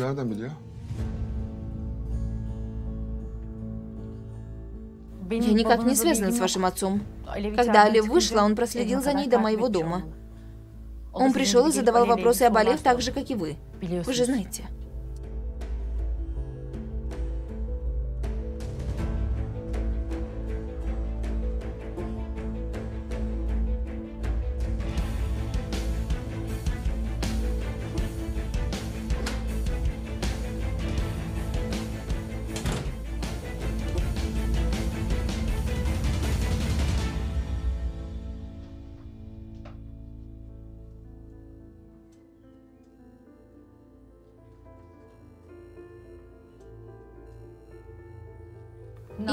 Я никак не связана с вашим отцом. Когда Олив вышла, он проследил за ней до моего дома. Он пришел и задавал вопросы об Олев так же, как и вы. Вы же знаете.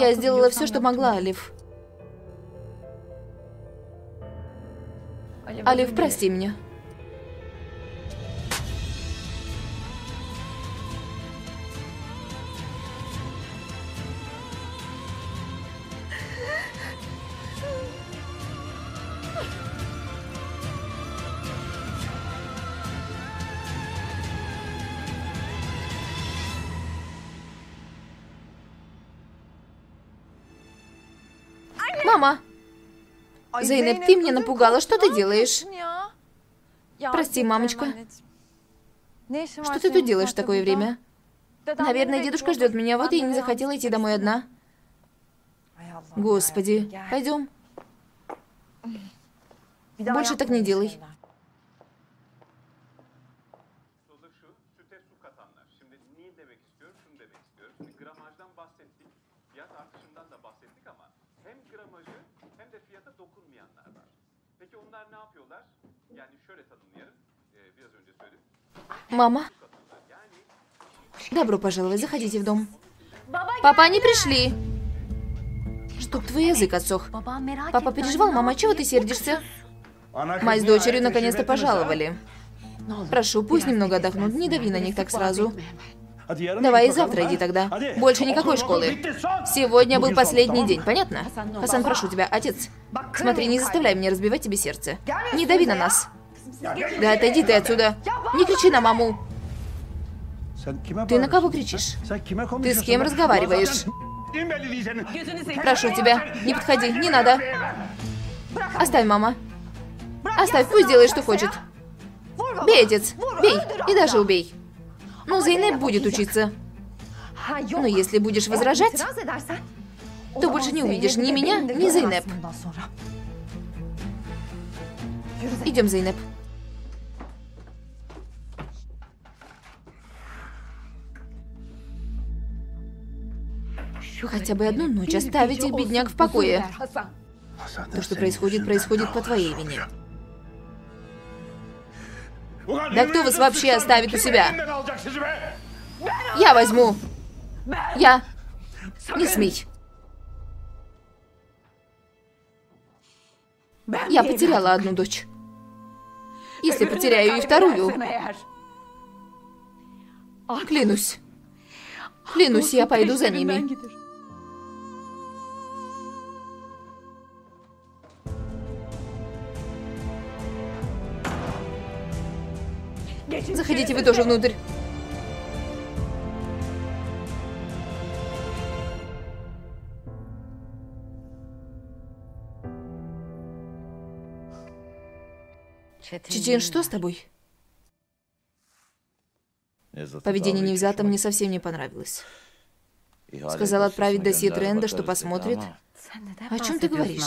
Я сделала все, что могла, Олив. Олив, прости меня. Зейнеп, ты меня напугала. Что ты делаешь? Прости, мамочка. Что ты тут делаешь в такое время? Наверное, дедушка ждет меня, вот я и не захотела идти домой одна. Господи, пойдем. Больше так не делай. Onlar ne yapıyorlar? Yani şöyle tanımlayarım, ee, biraz önce söyledim. Мама. Добро пожаловать, заходите в дом. Папа, они пришли. Чтоб твой язык отсох. Папа переживал, мама, чего ты сердишься? Мать с дочерью наконец-то пожаловали. Прошу, пусть немного отдохнут, не дави на них так сразу. Давай и завтра иди тогда. Больше никакой школы. Сегодня был последний день, понятно? Хасан, прошу тебя, отец. Смотри, не заставляй меня разбивать тебе сердце. Не дави на нас. Да отойди ты отсюда. Не кричи на маму. Ты на кого кричишь? Ты с кем разговариваешь? Прошу тебя, не подходи, не надо. Оставь, мама. Оставь, пусть делает, что хочет. Бей, отец, бей, и даже убей. Ну, Зейнеп будет учиться. Но если будешь возражать, то больше не увидишь ни меня, ни Зейнеп. Идем, Зейнеп. Хотя бы одну ночь оставить их, бедняк, в покое. То, что происходит, происходит по твоей вине. Да кто вас вообще оставит у себя? Я возьму. Я. Не смей. Я потеряла одну дочь. Если потеряю и вторую, клянусь. Клянусь, я пойду за ними. Заходите вы тоже внутрь. Чечен, что с тобой? Поведение Невзята мне совсем не понравилось. Сказал отправить досье Тренда, что посмотрит. О чем ты говоришь?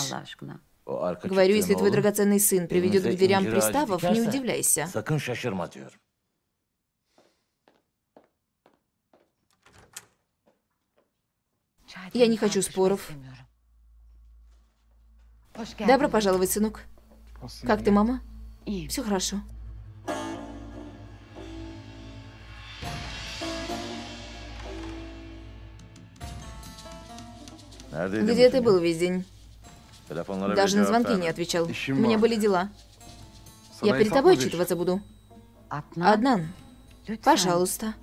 Говорю, если твой драгоценный сын приведет к дверям приставов, не удивляйся. Я не хочу споров. Добро пожаловать, сынок. Как ты, мама? Все хорошо. Где ты был весь день? Даже на звонки не отвечал. У меня были дела. Я перед тобой отчитываться буду. Аднан, пожалуйста.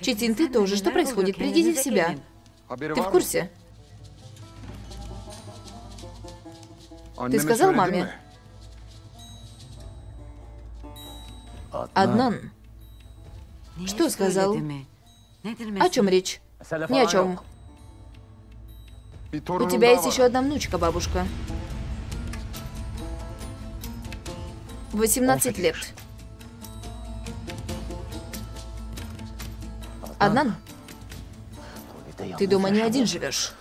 Четин, ты тоже. Что происходит? Придите в себя. Ты в курсе? Anneme сказал маме? Аднан, что сказал? О чем речь? Ни о чем. У тебя есть еще одна внучка, бабушка. 18 лет. Аднан, ты дома не один живешь.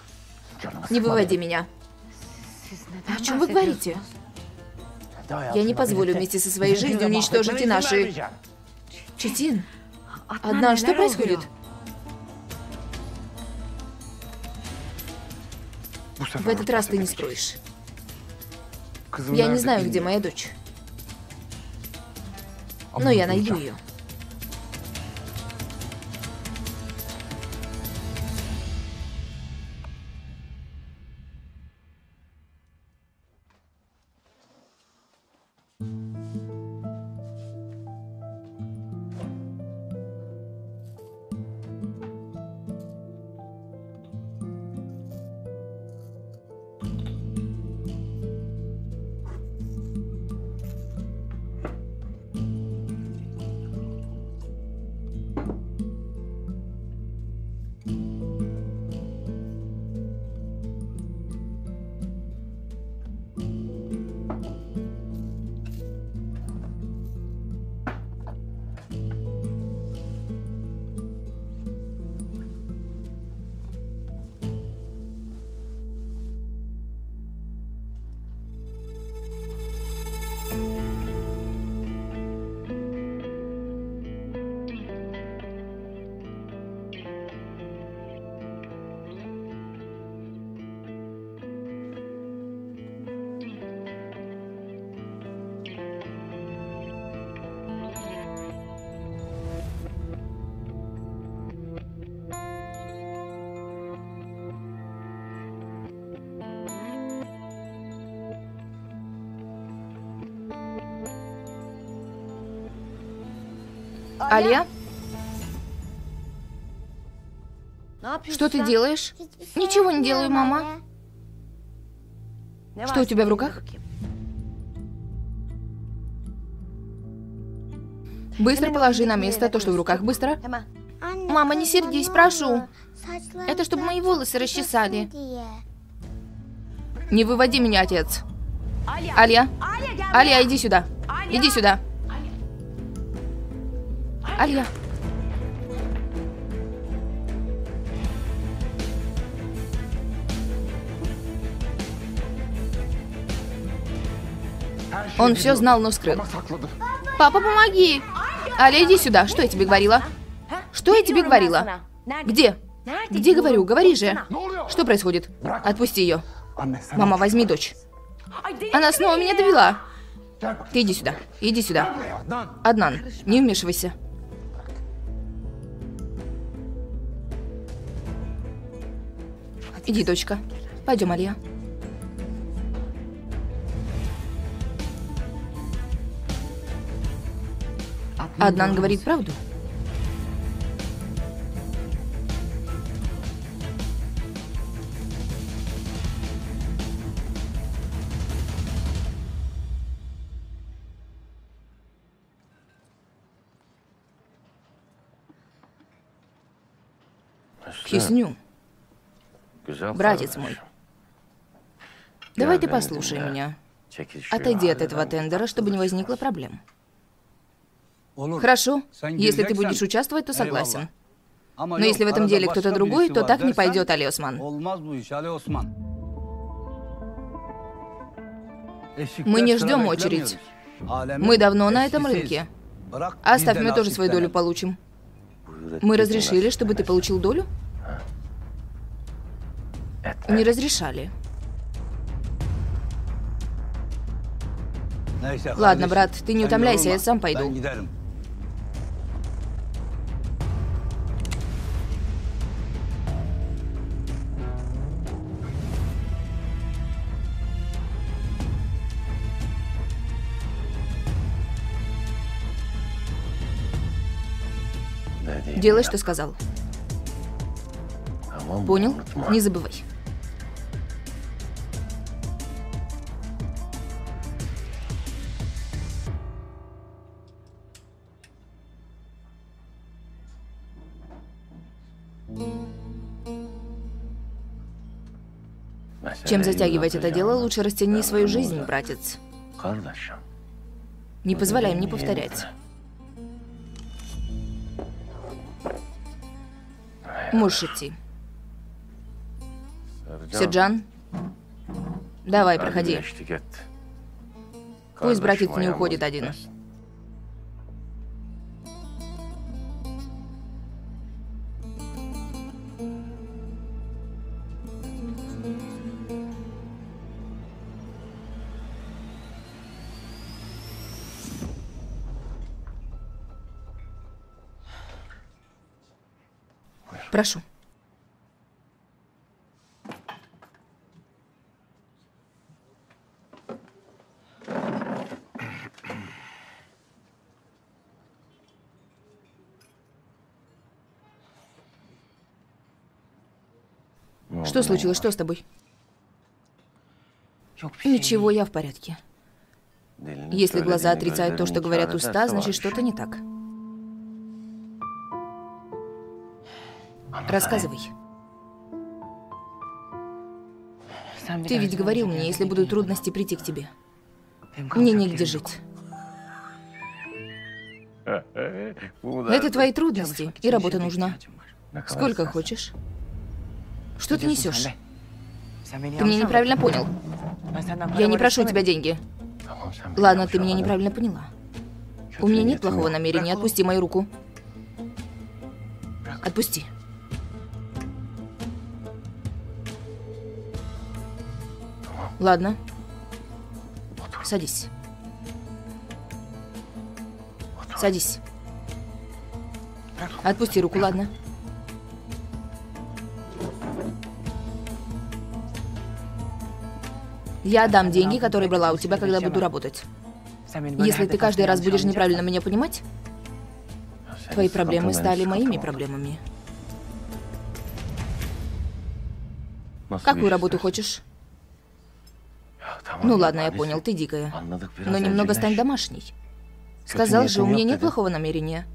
Не выводи меня. О чем вы говорите? Я не позволю вместе со своей жизнью уничтожить и наши... Четин, Аднан, что происходит? В этот раз ты не скроешь. Я не знаю, где моя дочь, Ama но я найду bulacağım. ее. Алия, что ты делаешь? Ничего не делаю, мама. Что у тебя в руках? Быстро положи на место то, что в руках. Быстро. Мама, не сердись, прошу. Это чтобы мои волосы расчесали. Не выводи меня, отец. Алия. Алия, иди сюда. Иди сюда. Алия. Он все знал, но скрыл. Папа, помоги! Аля, иди сюда. Что я тебе говорила? Что я тебе говорила? Где? Где говорю? Говори же. Что происходит? Отпусти ее. Мама, возьми дочь. Она снова меня довела. Ты иди сюда. Иди сюда. Аднан, не вмешивайся. Иди, дочка. Пойдем, Алия. Аднан говорит правду. Хисню, Güzel братец мой, давай ты послушай меня. Отойди от этого тендера, чтобы не возникло проблем. Хорошо, если ты будешь участвовать, то согласен. Но если в этом деле кто-то другой, то так не пойдет, Али Осман. Мы не ждем очередь. Мы давно на этом рынке. Оставь, мы тоже свою долю получим. Мы разрешили, чтобы ты получил долю? Не разрешали. Ладно, брат, ты не утомляйся, я сам пойду. Делай, что сказал. Понял? Не забывай. Чем затягивать это дело, лучше растяни свою жизнь, братец. Не позволяй мне повторять. Можешь идти. Серджан, давай, проходи. Пусть братец не уходит один. Прошу. Что случилось? Что с тобой? Ничего, я в порядке. Если глаза отрицают то, что говорят уста, значит что-то не так. Рассказывай. Ты ведь говорил мне, если будут трудности, прийти к тебе. Мне негде жить. Это твои трудности, и работа нужна. Сколько хочешь. Что ты несешь? Ты меня неправильно понял. Я не прошу у тебя деньги. Ладно, ты меня неправильно поняла. У меня нет плохого намерения. Отпусти мою руку. Отпусти. Ладно. Садись. Садись. Отпусти руку, ладно? Я дам деньги, которые брала у тебя, когда буду работать. Если ты каждый раз будешь неправильно меня понимать, твои проблемы стали моими проблемами. Какую работу хочешь? Ну ладно, я понял, ты дикая. Но немного стань домашней. Сказал же, у меня нет плохого намерения.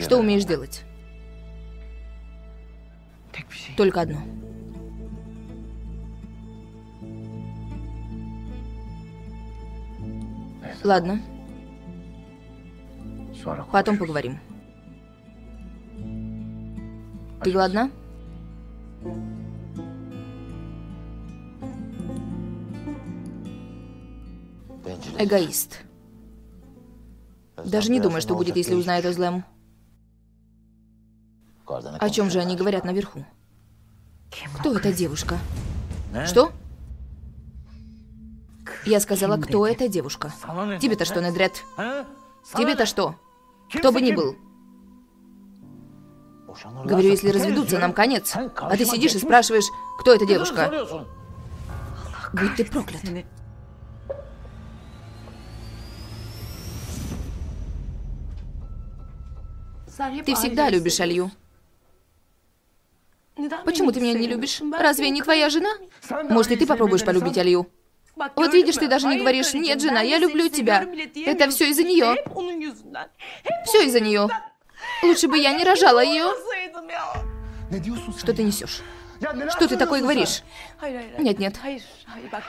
Что умеешь делать? Только одно. Ладно. Потом поговорим. Ты голодна? Эгоист. Даже не думай, что будет, если узнает о злом. О чем же они говорят наверху? Кто эта девушка? Что? Я сказала, кто эта девушка. Тебе-то что, Недред? Тебе-то что? Кто бы ни был. Говорю, если разведутся, нам конец. А ты сидишь и спрашиваешь, кто эта девушка? Будь ты проклят. Ты всегда любишь Алью. Почему ты меня не любишь? Разве я не твоя жена? Может, и ты попробуешь полюбить Алью? Вот видишь, ты даже не говоришь, нет, жена, я люблю тебя. Это все из-за нее. Все из-за нее. Лучше бы я не рожала ее. Что ты несешь? Что ты такое говоришь? Нет, нет.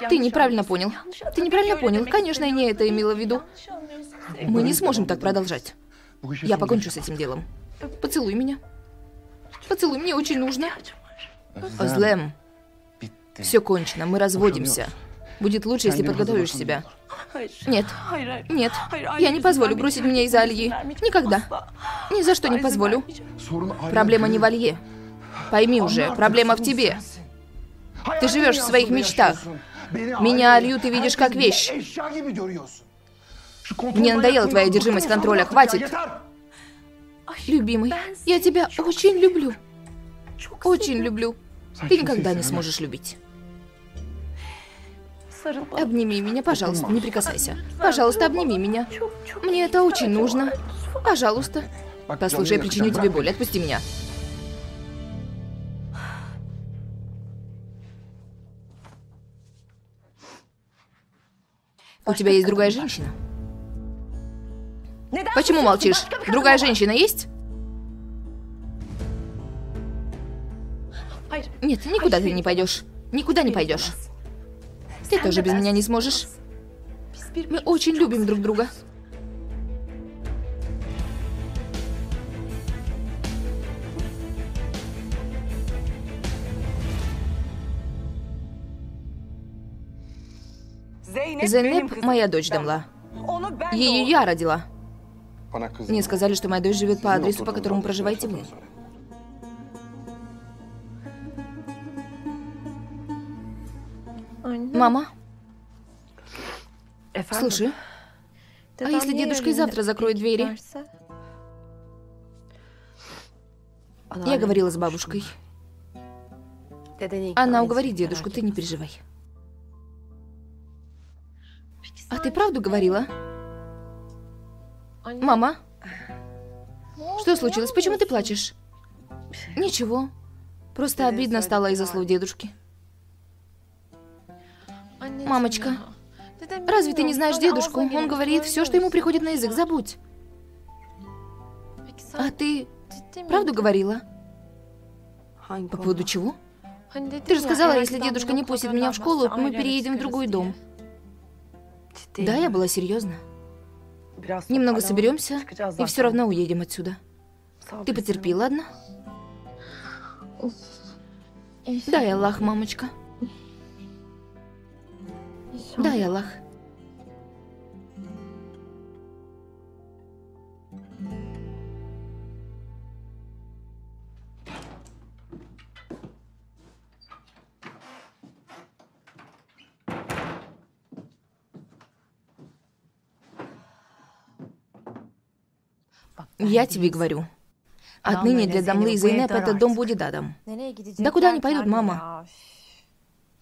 Ты неправильно понял. Ты неправильно понял. Конечно, я не это имела в виду. Мы не сможем так продолжать. Я покончу с этим делом. Поцелуй меня. Поцелуй, мне очень нужно. Злэм, все кончено, мы разводимся. Будет лучше, если подготовишь себя. Нет, нет, я не позволю бросить меня из-за vermeyeceğim. Никогда. Ни за что не позволю. Проблема не в Алье. Пойми уже, проблема в тебе. Ты живешь в своих мечтах. Меня, Алью, ты видишь как вещь. Мне надоела твоя одержимость контроля, хватит. Любимый, я тебя очень люблю. Очень люблю. Ты никогда не сможешь любить. Обними меня, пожалуйста, не прикасайся. Пожалуйста, обними меня. Мне это очень нужно. Пожалуйста. Послушай, я причиню тебе боль. Отпусти меня. У тебя есть другая женщина? Почему молчишь? Другая женщина есть? Нет, никуда ты не пойдешь. Никуда не пойдешь. Ты тоже без меня не сможешь. Мы очень любим друг друга. Зейнеп моя дочь Дамла. Ее я родила. Мне сказали, что моя дочь живет по адресу, по которому проживаете вы. Мама, слушай, а если дедушка и завтра закроет двери? Я говорила с бабушкой. Она уговорит дедушку, ты не переживай. А ты правду говорила? Мама? Что случилось? Почему ты плачешь? Ничего. Просто обидно стало из-за слов дедушки. Мамочка, разве ты не знаешь дедушку? Он говорит все, что ему приходит на язык, забудь. А ты правду говорила? По поводу чего? Ты же сказала, если дедушка не пустит меня в школу, мы переедем в другой дом. Да, я была серьезна. Немного соберемся и все равно уедем отсюда. Ты потерпи, ладно? Дай Аллах, мамочка. Дай Аллах. Я тебе говорю. Отныне для Дамлы и Зейнеп этот дом будет адом. Да куда они пойдут, мама?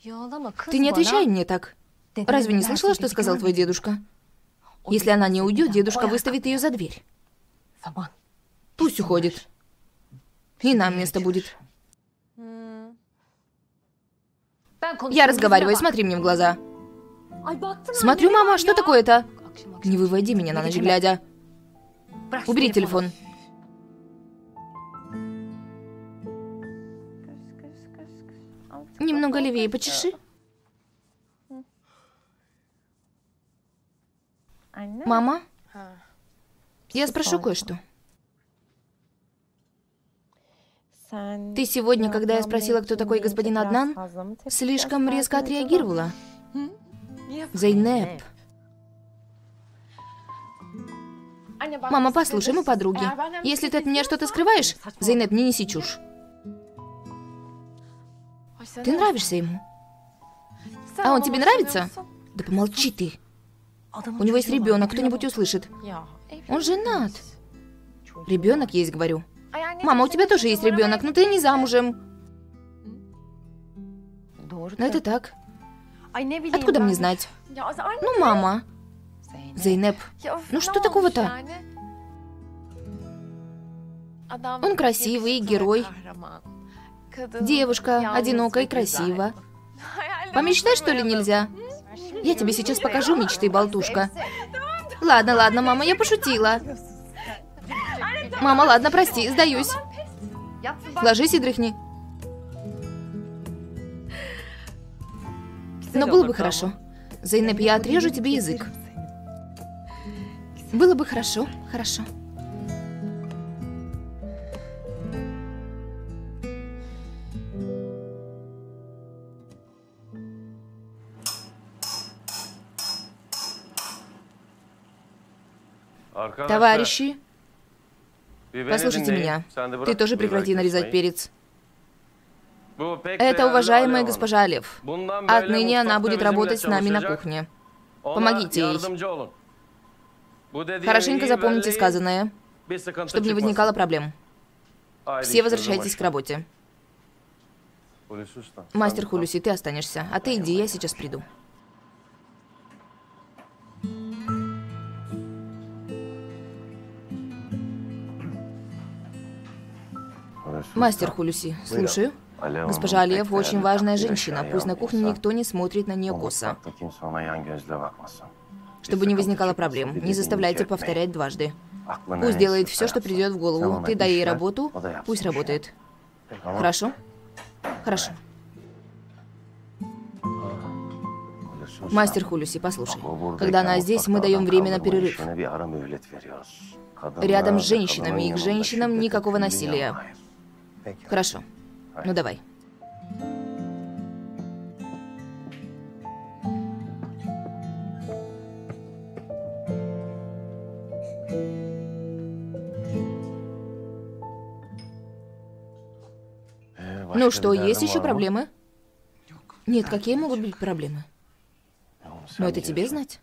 Ты не отвечай мне так. Разве не слышала, что сказал твой дедушка? Если она не уйдет, дедушка выставит ее за дверь. Пусть уходит. И нам место будет. Я разговариваю, смотри мне в глаза. Смотрю, мама, что такое-то? Не выводи меня на ночь глядя. Убери телефон. Немного левее почеши. Мама? Я спрошу кое-что. Ты сегодня, когда я спросила, кто такой господин Аднан, слишком резко отреагировала. Зейнеп. Мама, послушай, мы подруги. Если ты от меня что-то скрываешь, Зейнеп, не неси чушь. Ты нравишься ему. А он тебе нравится? Да помолчи ты. У него есть ребенок, кто-нибудь услышит. Он женат. Ребенок есть, говорю. Мама, у тебя тоже есть ребенок, но ты не замужем. Ну, это так. Откуда мне знать? Ну, мама. Зейнеп. Ну что такого-то? Он красивый, герой. Девушка, одинокая и красива. Помечтать, что ли, нельзя? Я тебе сейчас покажу мечты, болтушка. Ладно, ладно, мама, я пошутила. Мама, ладно, прости, сдаюсь. Ложись и дрыхни. Но было бы хорошо. Зайнеп, я отрежу тебе язык. Было бы хорошо, хорошо. Товарищи, послушайте меня. Ты тоже прекрати нарезать перец. Это уважаемая госпожа Лев. Отныне она будет работать с нами на кухне. Помогите ей. Хорошенько запомните сказанное, чтобы не возникало проблем. Все возвращайтесь к работе. Мастер Хулюси, ты останешься. А ты иди, я сейчас приду. Мастер Хулюси, слушаю. Госпожа Алиев очень важная женщина. Пусть на кухне никто не смотрит на нее косо. Чтобы не возникало проблем. Не заставляйте повторять дважды. Пусть делает все, что придет в голову. Ты дай ей работу, пусть работает. Хорошо? Хорошо. Мастер Хулюси, послушай. Когда она здесь, мы даем время на перерыв. Рядом с женщинами и к женщинам никакого насилия. Хорошо. Ну давай. Ну что, есть еще проблемы? Нет, какие могут быть проблемы? Но это тебе знать.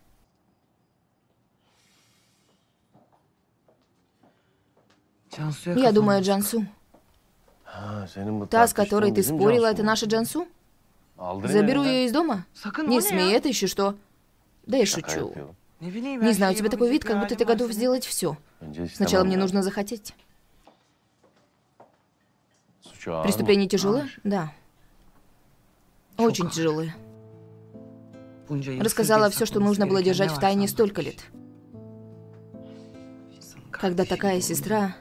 Я думаю, Джансу. Та, с которой ты спорила, это наша Джансу? Заберу ее из дома? Не смей, это еще что? Да я шучу. Не знаю, у тебя такой вид, как будто ты готов сделать все. Сначала мне нужно захотеть. Преступление тяжелое? Да. Очень тяжелое. Рассказала все, что нужно было держать в тайне столько лет. Когда такая сестра...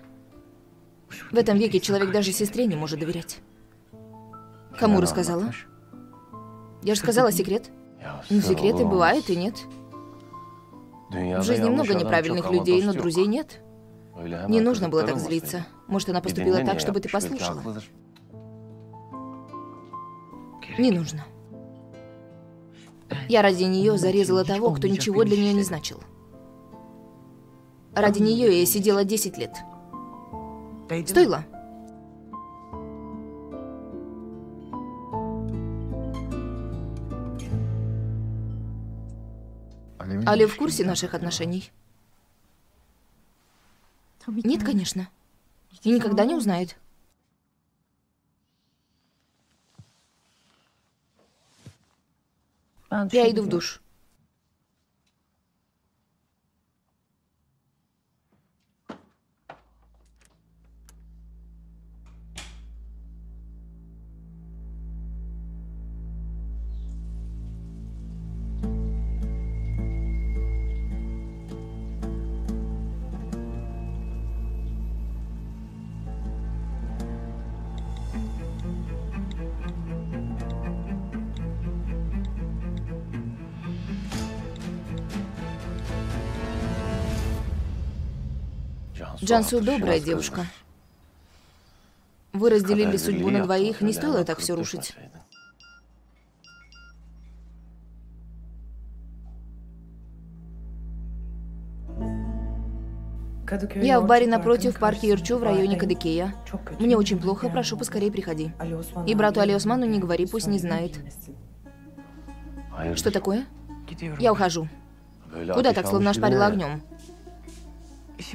В этом веке человек даже сестре не может доверять. Кому рассказала? Я же сказала секрет. Ну, секреты бывают и нет. В жизни много неправильных людей, но друзей нет. Не нужно было так злиться. Может, она поступила так, чтобы ты послушала. Не нужно. Я ради нее зарезала того, кто ничего для нее не значил. Ради нее я сидела 10 лет. Стоило? Али в курсе наших отношений? Нет, конечно. И никогда не узнает. Я иду в душ. Джансу добрая девушка. Вы разделили судьбу на двоих, не стоило так все рушить. Я в баре напротив парке Юрчу в районе Кадыкея. Мне очень плохо, прошу, поскорее приходи. И брату Али Осману не говори, пусть не знает. Что такое? Я ухожу. Куда так, словно ошпарила огнем?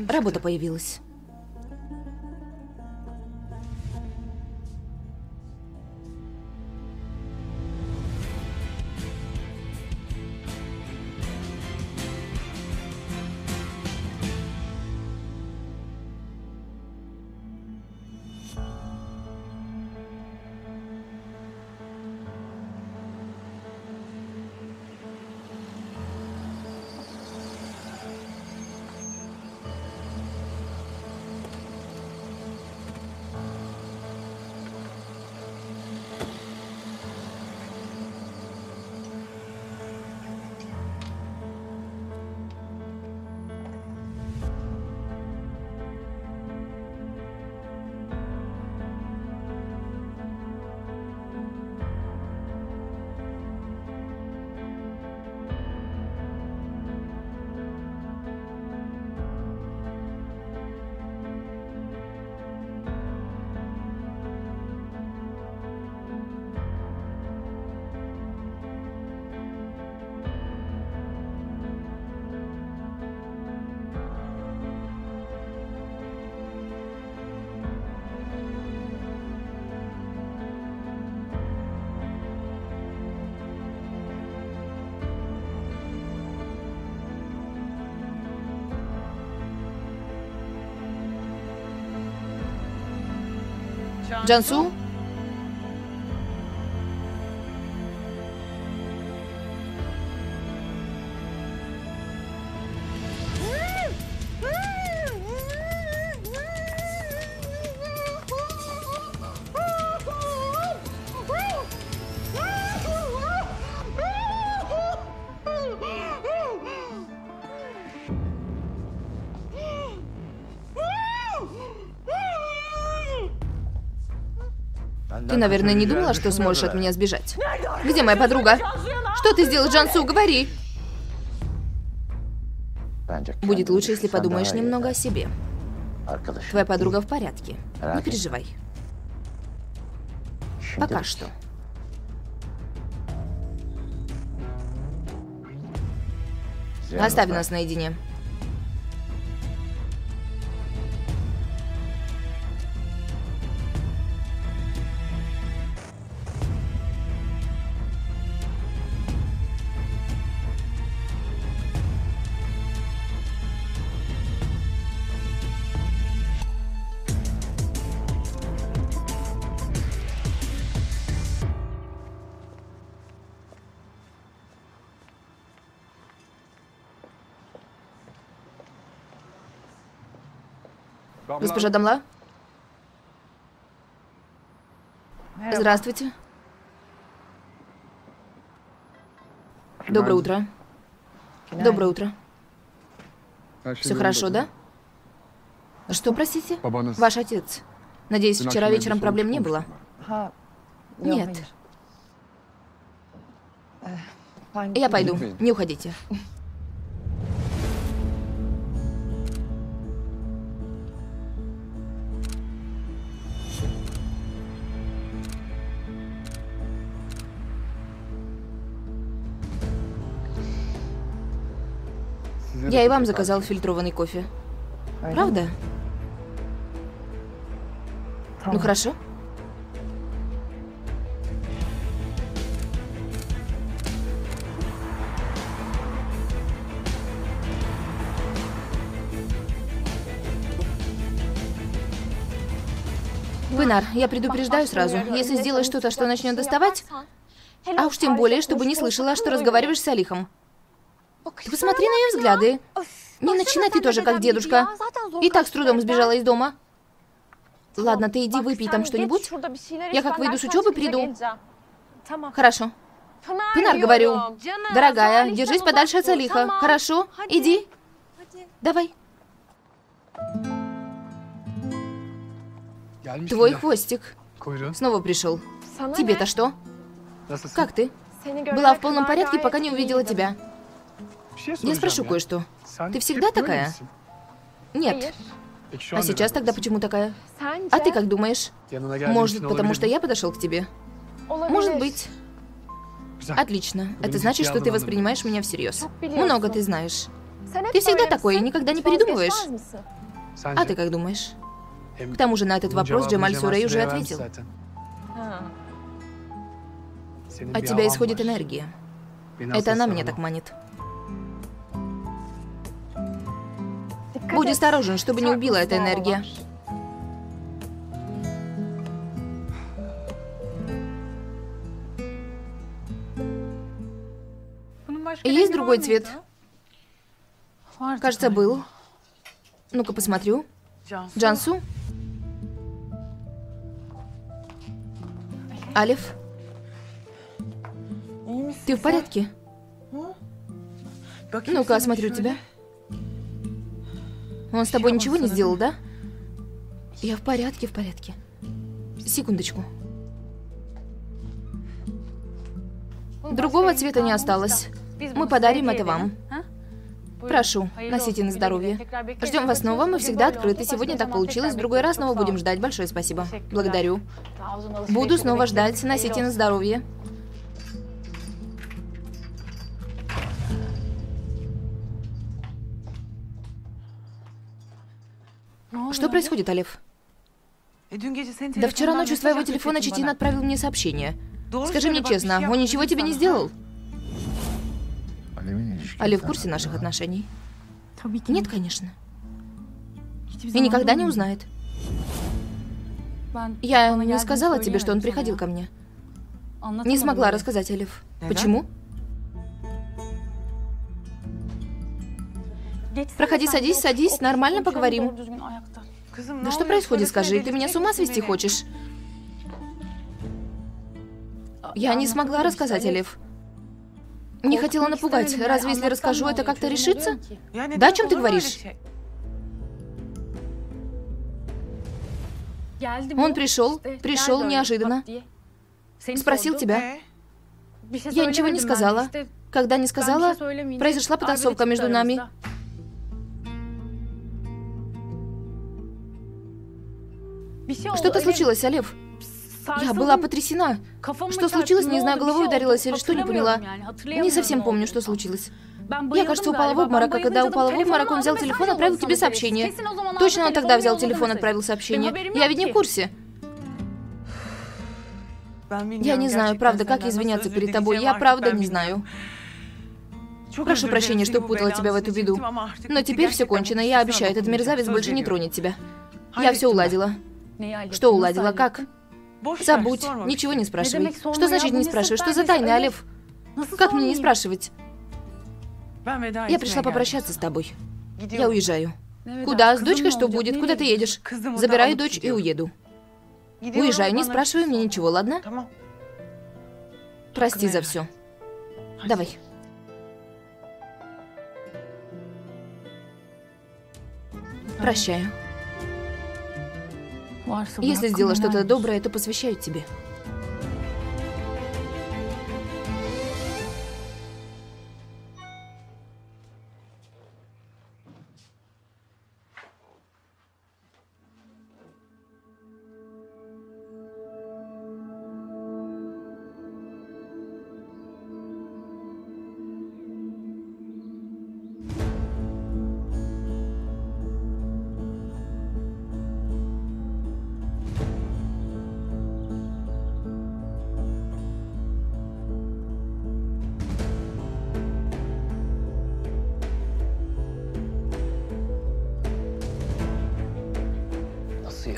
Работа появилась. Джансу? Наверное, не думала, что сможешь от меня сбежать. Где моя подруга? Что ты сделал, Джансу? Говори. Будет лучше, если подумаешь немного о себе. Твоя подруга в порядке. Не переживай. Пока что. Оставь нас наедине. Госпожа Дамла? Здравствуйте. Доброе утро. Доброе утро. Все хорошо, да? Что, простите? Ваш отец. Надеюсь, вчера вечером проблем не было? Нет. Я пойду. Не уходите. Я и вам заказал фильтрованный кофе. Правда? Ну хорошо. Пынар, я предупреждаю сразу, если сделаешь что-то, что начнет доставать, а уж тем более, чтобы не слышала, что разговариваешь с Алихом. Ты посмотри на ее взгляды. Не начинай ты тоже как дедушка. И так с трудом сбежала из дома. Ладно, ты иди выпей там что-нибудь. Я как выйду с учебы, приду. Хорошо. Пынар, говорю. Дорогая, держись подальше от Салиха. Хорошо? Иди. Давай. Твой хвостик. Снова пришел. Тебе-то что? Как ты? Была в полном порядке, пока не увидела тебя. Я спрошу кое-что. Ты всегда такая? Нет. А сейчас тогда почему такая? А ты как думаешь? Может, потому что я подошел к тебе? Может быть. Отлично. Это значит, что ты воспринимаешь меня всерьез. Много ты знаешь. Ты всегда такой и никогда не передумываешь. А ты как думаешь? Hem К тому же на этот вопрос Cemal Сурей уже ответил. Senin От тебя исходит энергия. Это она меня так манит. Будь осторожен, чтобы не убила эта энергия. Есть другой цвет? Кажется, был. Ну-ка, посмотрю. Джансу? Алиф? Ты в порядке? Ну-ка, осмотрю тебя. Он с тобой ничего не сделал, да? Я в порядке, в порядке. Секундочку. Другого цвета не осталось. Мы подарим это вам. Прошу, носите на здоровье. Ждем вас снова, мы всегда открыты. Сегодня так получилось, в другой раз снова будем ждать. Большое спасибо. Благодарю. Буду снова ждать. Носите на здоровье. Что происходит, Алиф? Да вчера ночью с твоего телефона Четин отправил мне сообщение. Скажи мне честно, он ничего тебе не сделал? Али в курсе наших отношений? Нет, конечно. И никогда не узнает. Я не сказала тебе, что он приходил ко мне. Не смогла рассказать, Элиф. Почему? Проходи, садись, садись, нормально поговорим. Да что происходит, скажи? Ты меня с ума свести хочешь? Я не смогла рассказать, Элиф. Не хотела напугать. Разве если расскажу, это как-то решится? Да, о чем ты говоришь? Он пришел, пришел неожиданно. Спросил тебя. Я ничего не сказала. Когда не сказала, произошла потасовка между нами. Что-то случилось, Олев? Я была потрясена. Что случилось, не знаю, головой ударилась или что, не поняла. Не совсем помню, что случилось. Я, кажется, упала в обморок, а когда упала в обморок, он взял телефон, отправил тебе сообщение. Точно он тогда взял телефон, отправил сообщение. Я ведь не в курсе. Я не знаю, правда, как извиняться перед тобой. Я правда не знаю. Прошу прощения, что путала тебя в эту беду. Но теперь все кончено. Я обещаю, этот мерзавец больше не тронет тебя. Я все уладила. Что уладила? Как? Забудь. Ничего не спрашивай. Что значит не спрашивай? Что за тайна, Алев? Как мне не спрашивать? Я пришла попрощаться с тобой. Я уезжаю. Куда? С дочкой что будет? Куда ты едешь? Забираю дочь и уеду. Уезжаю, не спрашивай мне ничего, ладно? Прости за все. Давай. Прощаю. Если сделала что-то доброе, то посвящаю тебе.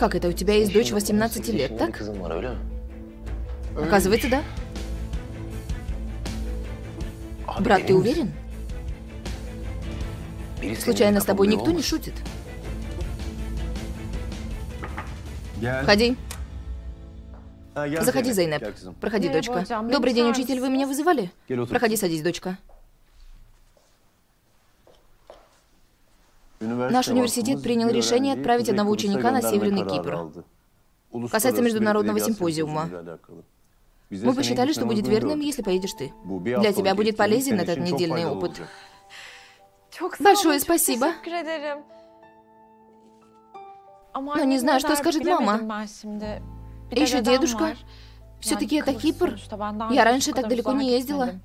Как это, у тебя есть дочь 18 лет, так? Оказывается, да. Брат, ты уверен? Случайно с тобой никто не шутит? Входи. Заходи, Зайнеп. Проходи, дочка. Добрый день, учитель, вы меня вызывали? Проходи, садись, дочка. Наш университет принял решение отправить одного ученика на Северный Кипр. Касается международного симпозиума. Мы посчитали, что будет верным, если поедешь ты. Для тебя будет полезен этот недельный опыт. Большое спасибо. Но не знаю, что скажет мама. Еще дедушка. Все-таки это Кипр. Я раньше так далеко не ездила.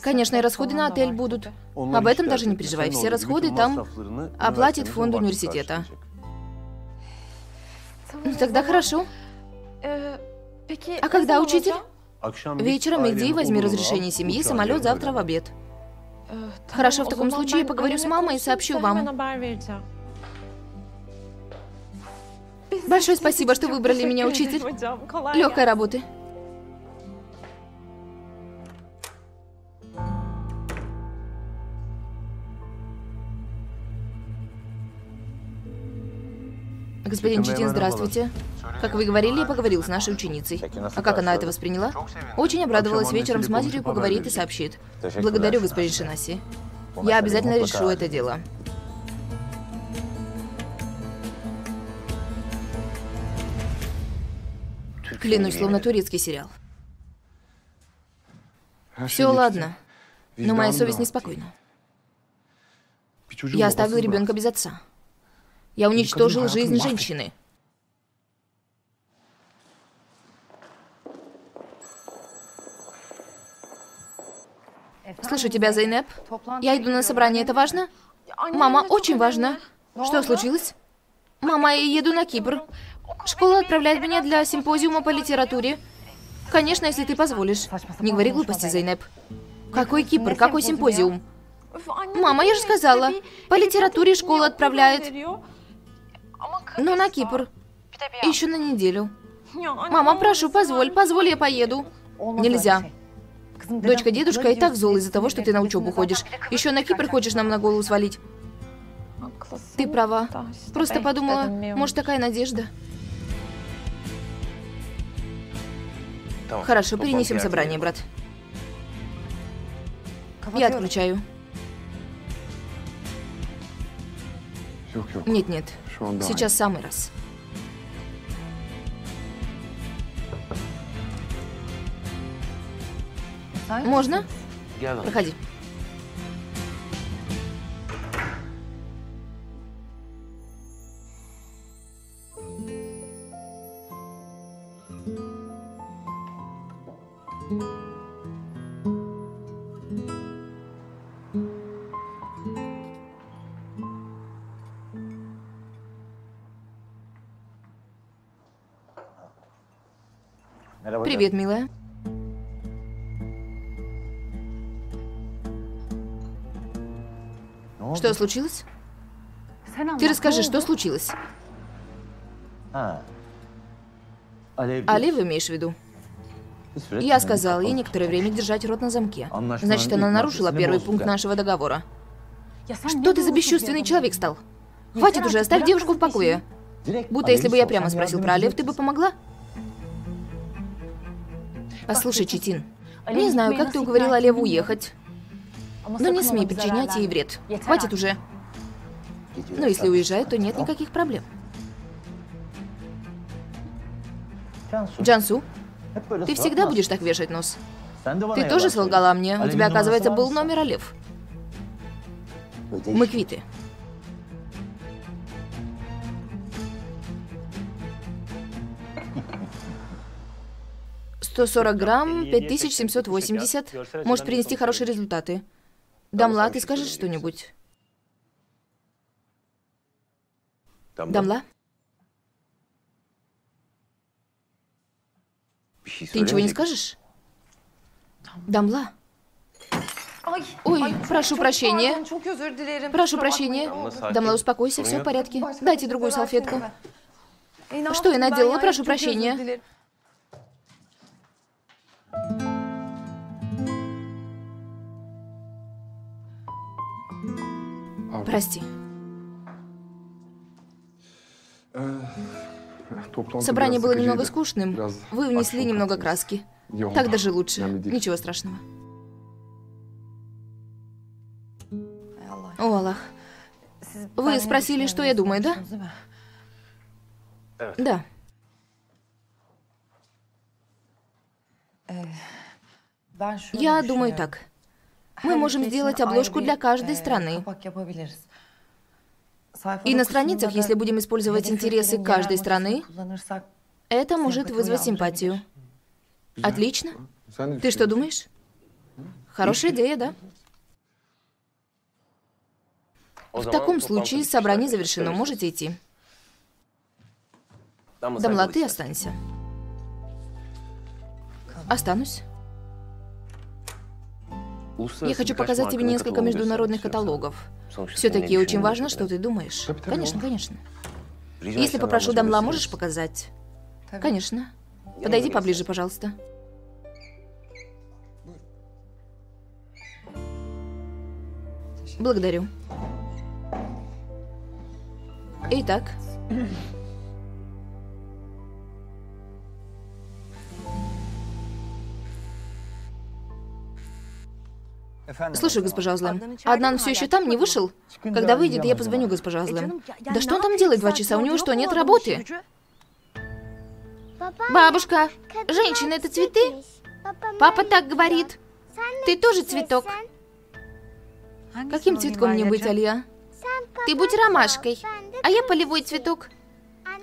Конечно, и расходы на отель будут. Об этом даже не переживай. Все расходы там оплатит фонд университета. Ну, тогда хорошо. А когда учитель? Вечером иди, возьми разрешение семьи, самолет завтра в обед. Хорошо, в таком случае я поговорю с мамой и сообщу вам. Большое спасибо, что выбрали меня, учитель. Легкой работы. Господин Читин, здравствуйте. Как вы говорили, я поговорил с нашей ученицей. А как она это восприняла? Очень обрадовалась вечером с матерью, поговорит и сообщит. Благодарю, господин Шинаси. Я обязательно решу это дело. Клянусь, словно турецкий сериал. Все ладно, но моя совесть неспокойна. Я оставил ребенка без отца. Я уничтожил жизнь женщины. Слышу тебя, Зайнеп. Я иду на собрание, это важно? Мама, очень важно. Что случилось? Мама, я еду на Кипр. Школа отправляет меня для симпозиума по литературе. Конечно, если ты позволишь. Не говори глупости, Зайнеп. Какой Кипр? Какой симпозиум? Мама, я же сказала, по литературе школа отправляет. Но на Кипр. Еще на неделю. Мама, прошу, позволь, позволь, я поеду. Нельзя. Дочка, дедушка и так зол из-за того, что ты на учебу ходишь. Еще на Кипр хочешь нам на голову свалить. Ты права. Просто подумала, может, такая надежда. Хорошо, перенесем собрание, брат. Я отключаю. Yok yok. Нет, нет. Şu anda Сейчас самый раз. Можно? Проходи. Привет, милая. Oldu? Что случилось? Ты расскажи, что случилось? В имеешь в виду? Я çeneni сказал ей некоторое время держать рот на замке. Значит, она нарушила первый пункт нашего договора. Что ты за бесчувственный человек стал? Хватит уже, оставь девушку в покое. Будто если бы я прямо спросил про edecek ты бы помогла? Послушай, Читин, не знаю, как ты уговорила не уехать, Ama но не sakın смей причинять ей вред. Хватит уже. Gidiyor Ну, если уезжает, то нет никаких проблем. Джансу, ты всегда будешь так вешать нос. Ты тоже солгала мне. У тебя, оказывается, был номер? Олев. Мы квиты. Сто сорок грамм, пять тысяч семьсот восемьдесят. Может принести хорошие результаты. Дамла, ты скажешь что-нибудь? Дамла, ты ничего не скажешь? Дамла. Ой, прошу прощения. Прошу прощения. Дамла, успокойся, все в порядке. Дайте другую салфетку. Что я наделала? Прошу прощения. Dilerim. Прости. Toplantı Собрание было немного скучным. Вы внесли немного краски. Так даже лучше. Ничего страшного. О, Аллах. Вы спросили, что я думаю, да? mi? Да. Ben şöyle Я думаю так. Мы можем сделать обложку для каждой страны. yapabiliriz. Sayfa И на страницах, если будем использовать интересы каждой страны, это может вызвать симпатию. Отлично. Ты что думаешь? Хорошая идея, да? В таком случае собрание завершено. Можете идти. Дамла, ты останься. Останусь. Я хочу показать тебе несколько международных каталогов. Все-таки очень важно, что ты думаешь. Конечно, конечно. Если попрошу Дамла, можешь показать? Конечно. Подойди поближе, пожалуйста. Благодарю. Итак, слушай, госпожа Азлам, Аднан все еще там не вышел? Когда выйдет, я позвоню госпожа Азлам. Да что он там делает два часа? У него что, нет работы? Бабушка, женщина, это цветы? Папа так говорит. Ты тоже цветок. Каким цветком мне быть, Алия? Ты будь ромашкой, а я полевой цветок.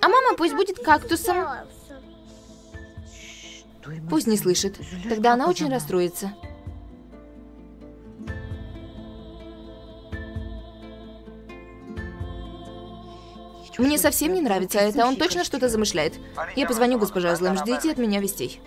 А мама пусть будет кактусом. Пусть не слышит. Тогда она очень расстроится. Мне совсем не нравится это. Он точно что-то замышляет. Я позвоню госпоже Азлам. Ждите от меня вестей.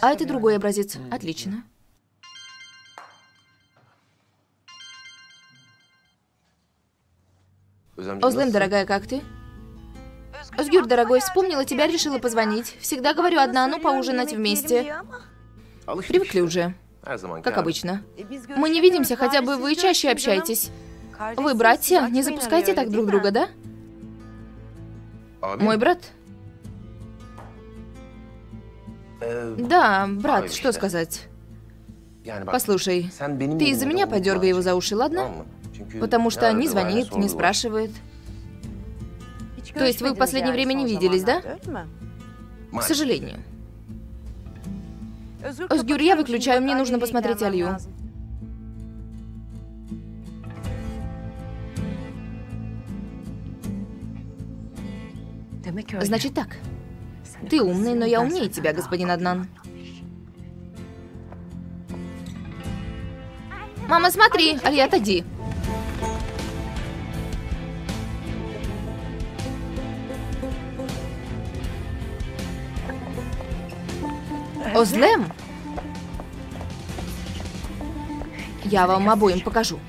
А это другой образец. Отлично. Озлем, дорогая, как ты? Озгюр, дорогой, вспомнила тебя, решила позвонить. Всегда говорю одна, ну поужинать вместе. Привыкли уже, как обычно. Мы не видимся, хотя бы вы чаще общаетесь. Вы братья, не запускайте так друг друга, да? Мой брат? Да, брат, что сказать? Послушай, ты из-за меня подергай его за уши, ладно? Потому что не звонит, не спрашивает. То есть вы в последнее время не виделись, да? К сожалению. Озгюр, я выключаю, мне нужно посмотреть Алью. Значит так. Ты умный, но я умнее тебя, господин Аднан. Мама, смотри, Алия, отойди. Озлем? Я вам обоим покажу.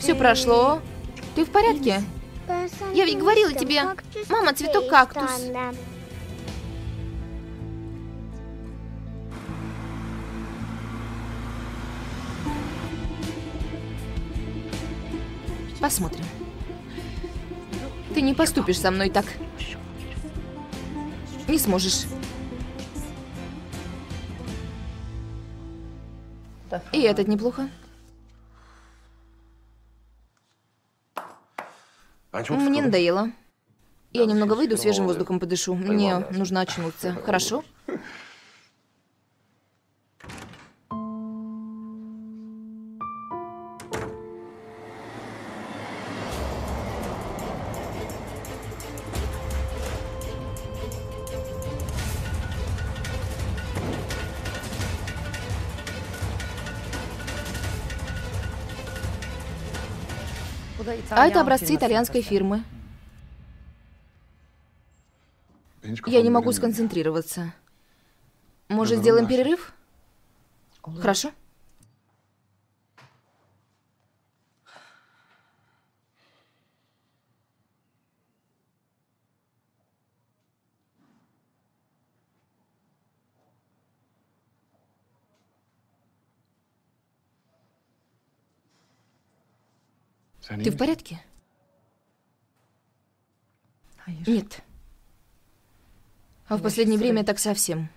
Все прошло. Ты в порядке? Я ведь говорила тебе, мама, цветок кактус. Посмотрим. Ты не поступишь со мной так. Не сможешь. И этот неплохо. Мне надоело. Я немного выйду, свежим воздухом подышу. Мне нужно очнуться. Хорошо? <laughs> А это образцы итальянской фирмы. Я не могу сконцентрироваться. Может, сделаем перерыв? Хорошо? Ты в порядке? Нет. А в последнее время так совсем.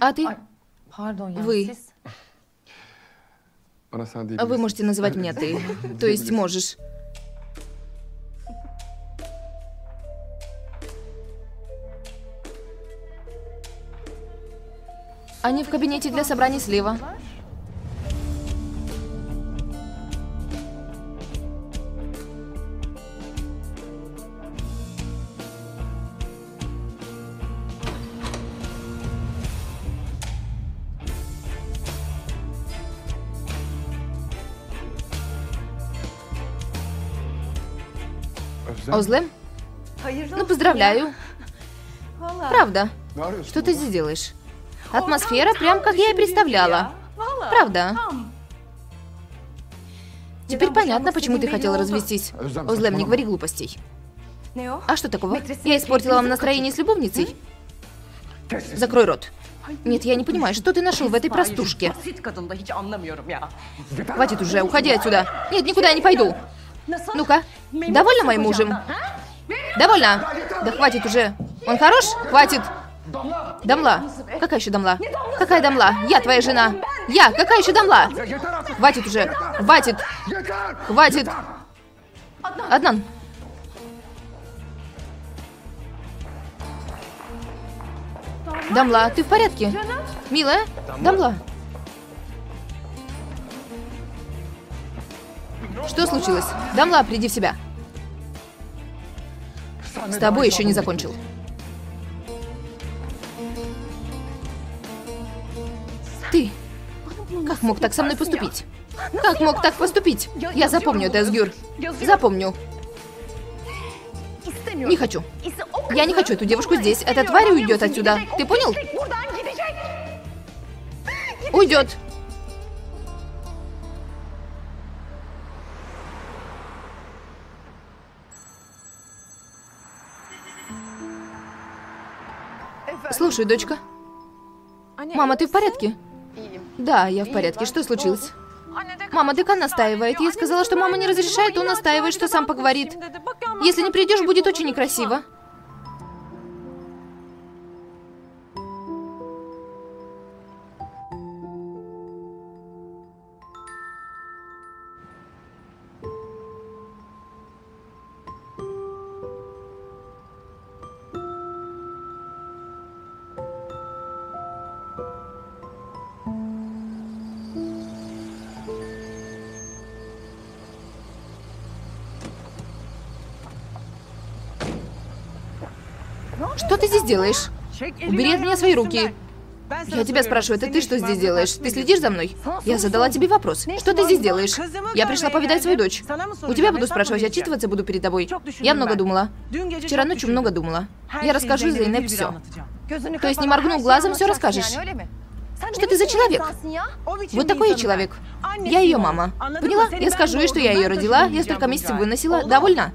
А ты? Вы. А Вы можете называть меня ты. <laughs> То есть можешь. Они в кабинете для собраний слева. Озлем? Ну, поздравляю. Правда. Что ты здесь делаешь? Атмосфера прям как я и представляла. Правда. Теперь понятно, почему ты хотела развестись. Озлем, не говори глупостей. А что такого? Я испортила вам настроение с любовницей? Закрой рот. Нет, я не понимаю, что ты нашел в этой простушке? Хватит уже, уходи отсюда. Нет, никуда я не пойду. Ну-ка, довольна моим мужем? Довольно? Да хватит уже. Он хорош? Хватит. Дамла. Какая еще Дамла? Какая Дамла? Я твоя жена. Я. Какая еще Дамла? Хватит уже. Хватит. Хватит. Аднан. Дамла, ты в порядке? Милая? Дамла? Что случилось? Дамла, приди в себя. С тобой еще не закончил. Ты как мог так со мной поступить? Как мог так поступить? Я запомню это, Эсгюр. Запомню. Не хочу. Я не хочу эту девушку здесь. Эта тварь уйдет отсюда. Ты понял? Уйдет. Слушай, дочка. Мама, ты в порядке? Да, я в порядке. Что случилось? Мама, декан настаивает. Я сказала, что мама не разрешает, он настаивает, что сам поговорит. Если не придешь, будет очень некрасиво. Ты здесь делаешь? Убери от меня свои руки. Я тебя спрашиваю, это ты что здесь делаешь? Ты следишь за мной? Я задала тебе вопрос. Что ты здесь делаешь? Я пришла повидать свою дочь. У тебя буду спрашивать, отчитываться буду перед тобой. Я много думала. Вчера ночью много думала. Я расскажу Зейнеп все. То есть не моргнув глазом, все расскажешь? Что ты за человек? Вот такой я человек. Я ее мама. Поняла? Я скажу ей, что я ее родила, я столько месяцев выносила. Довольно?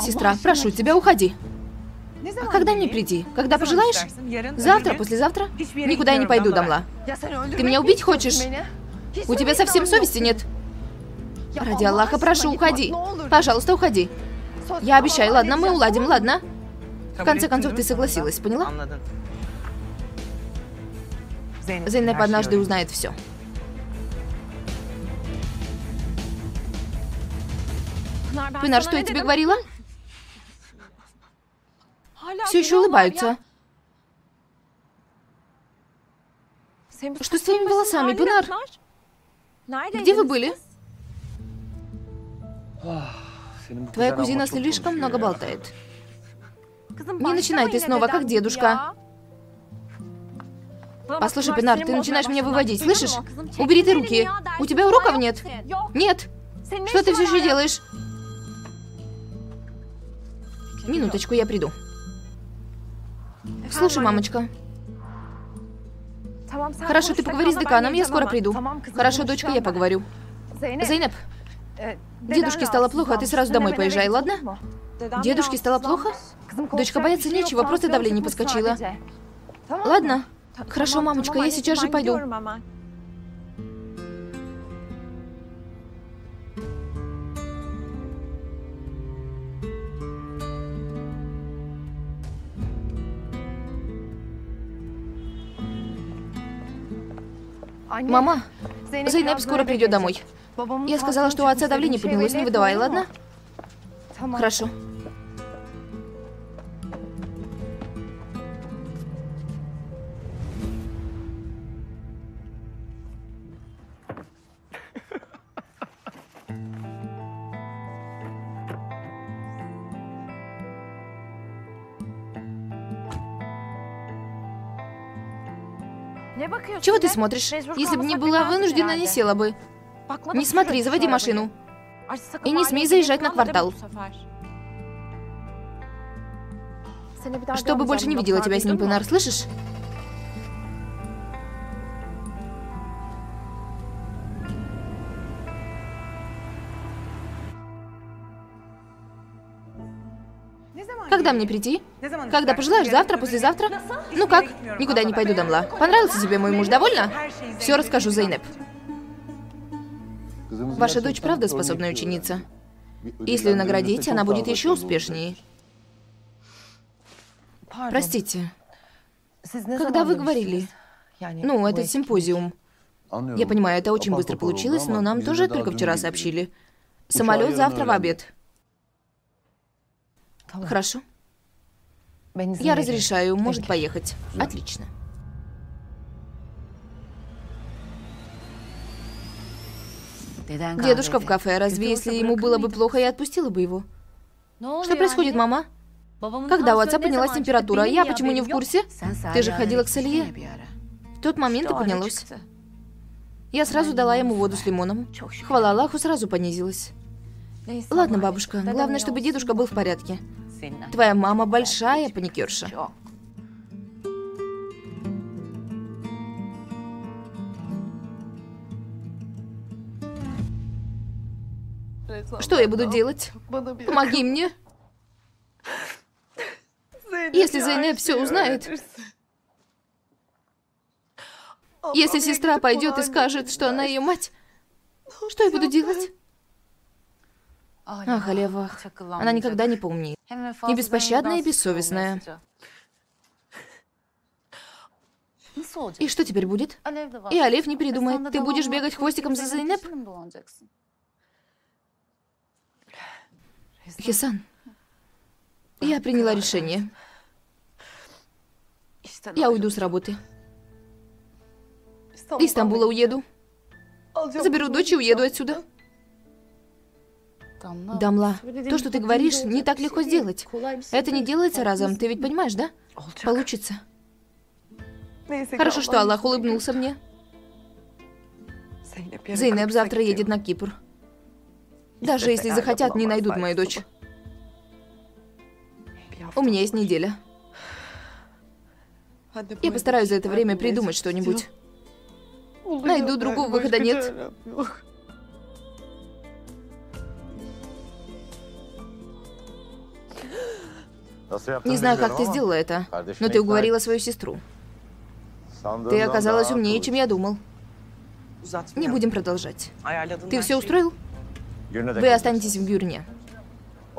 Сестра, прошу тебя, уходи. А когда мне прийти? Когда пожелаешь? Завтра, послезавтра? Никуда я не пойду, Дамла. Ты меня убить хочешь? У тебя совсем совести нет? Ради Аллаха, прошу, уходи. Пожалуйста, уходи. Я обещаю, ладно, мы уладим, ладно? В конце концов, ты согласилась, поняла? Зейнеп однажды узнает все. Пинар, что я тебе говорила? Все еще улыбаются. Что с твоими волосами, Пинар? Где вы были? Твоя кузина слишком много болтает. Не начинай ты снова, как дедушка. Послушай, Пинар, ты начинаешь меня выводить, слышишь? Убери ты руки. У тебя уроков нет? Нет. Что ты все еще делаешь? Минуточку, я приду. Слушай, мамочка. Хорошо, ты поговори с деканом, я скоро приду. Хорошо, дочка, я поговорю. Зейнеп, дедушке стало плохо, а ты сразу домой поезжай, ладно? Дедушке стало плохо? Дочка, бояться нечего, просто давление подскочило. Ладно. Хорошо, мамочка, я сейчас же пойду. Мама, Зайнеп скоро придет домой. Я сказала, что у отца давление поднялось, не выдавай, ладно? Хорошо. Чего ты смотришь? Если бы не была вынуждена, не села бы. Не смотри, заводи машину. И не смей заезжать на квартал. Чтобы больше не видела тебя с ним, Пенар, слышишь? Когда мне прийти? Когда пожелаешь, завтра, послезавтра? Ну как? Никуда не пойду, Дамла. Понравился тебе мой муж, довольна? Все расскажу, Зайнеп. Ваша дочь правда способная ученица? Если ее наградить, она будет еще успешнее. Простите, когда вы говорили? Ну, этот симпозиум. Я понимаю, это очень быстро получилось, но нам тоже только вчера сообщили. Самолет завтра в обед. Хорошо. Я разрешаю, может поехать. Отлично. Дедушка в кафе, разве если ему было бы плохо, я отпустила бы его? Что происходит, мама? Когда у отца поднялась температура, я почему не в курсе? Ты же ходила к Салье. В тот момент и поднялось. Я сразу дала ему воду с лимоном. Хвала Аллаху, сразу понизилась. Ладно, бабушка, главное, чтобы дедушка был в порядке. Твоя мама большая паникерша. Çok. Что я буду делать? Помоги мне. Если Зайнеп все узнает, если сестра пойдет и скажет, что она ее мать, что я буду делать? Ах, Алева, она никогда не помнит. И беспощадная, и бессовестная. <laughs> И что теперь будет? И Алев не передумает. Ты будешь бегать хвостиком за Зайнеп? Хисан, я приняла решение. Я уйду с работы. Из Стамбула уеду. Заберу дочь и уеду отсюда. Дамла, то, что ты говоришь, не так легко сделать. Это не делается разом, ты ведь понимаешь, да? Получится. Хорошо, что Аллах улыбнулся мне. Зейнеп завтра едет на Кипр. Даже если захотят, не найдут мою дочь. У меня есть неделя. Я постараюсь за это время придумать что-нибудь. Найду другого выхода нет. Не знаю, как ты сделала это, но ты уговорила свою сестру. Ты оказалась умнее, чем я думал. Не будем продолжать. Ты все устроил? Вы останетесь в Гюрне.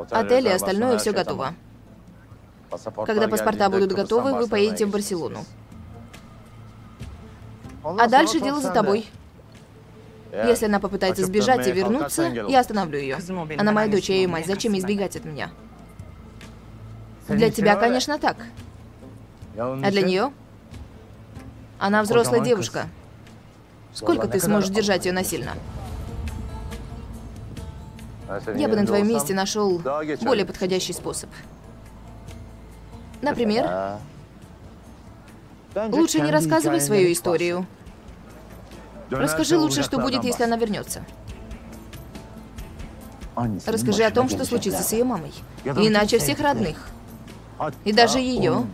Отель и остальное все готово. Когда паспорта будут готовы, вы поедете в Барселону. А дальше дело за тобой. Если она попытается сбежать и вернуться, я остановлю ее. Она моя дочь, я ее мать. Зачем избегать от меня? Для тебя, конечно, так. А для нее? Она взрослая девушка. Сколько ты сможешь держать ее насильно? Я бы на твоем месте нашел более подходящий способ. Например, лучше не рассказывай свою историю. Расскажи лучше, что будет, если она вернется. Расскажи о том, что случится с ее мамой. Иначе всех родных. И даже ее.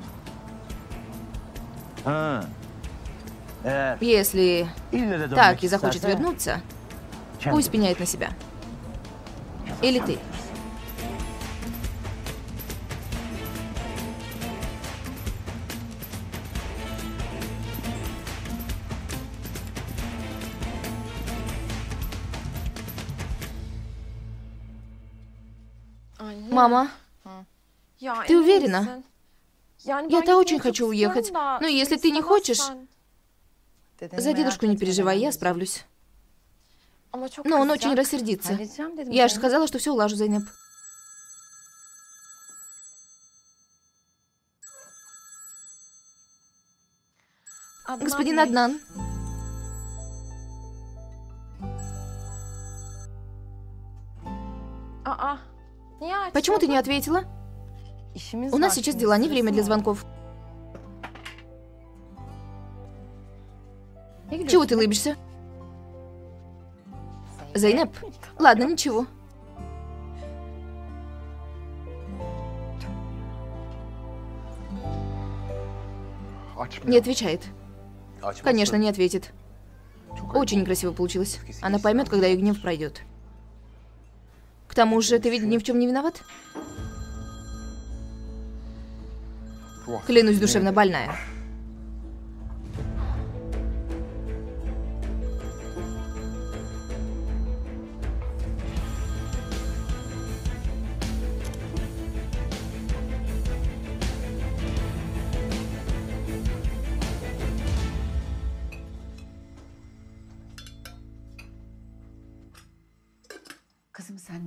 Если так и захочет вернуться, пусть пеняет на себя. Или ты. Мама, ты уверена? Я-то очень хочу уехать. Но если ты не хочешь... За дедушку не переживай, я справлюсь. Но он очень рассердится. Я же сказала, что все улажу, Зайнеп. Господин Аднан. Почему ты не ответила? У нас сейчас дела, не время для звонков. Чего ты улыбишься? Зайнеп? Ладно, ничего. Не отвечает. Конечно, не ответит. Очень некрасиво получилось. Она поймет, когда ее гнев пройдет. К тому же, ты ведь ни в чем не виноват? Клянусь, душевно больная.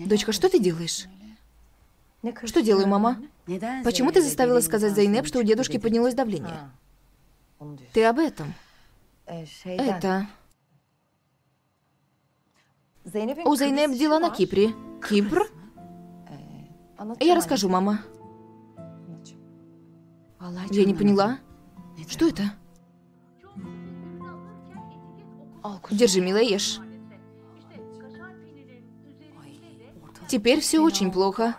Дочка, что ты делаешь? Что делаю, мама? Почему ты заставила сказать Зайнеп, что у дедушки поднялось давление? Ты об этом? Это... У Зайнеп дела на Кипре. Кипр? Я расскажу, мама. Я не поняла. Что это? Держи, милая, ешь. Теперь все очень плохо.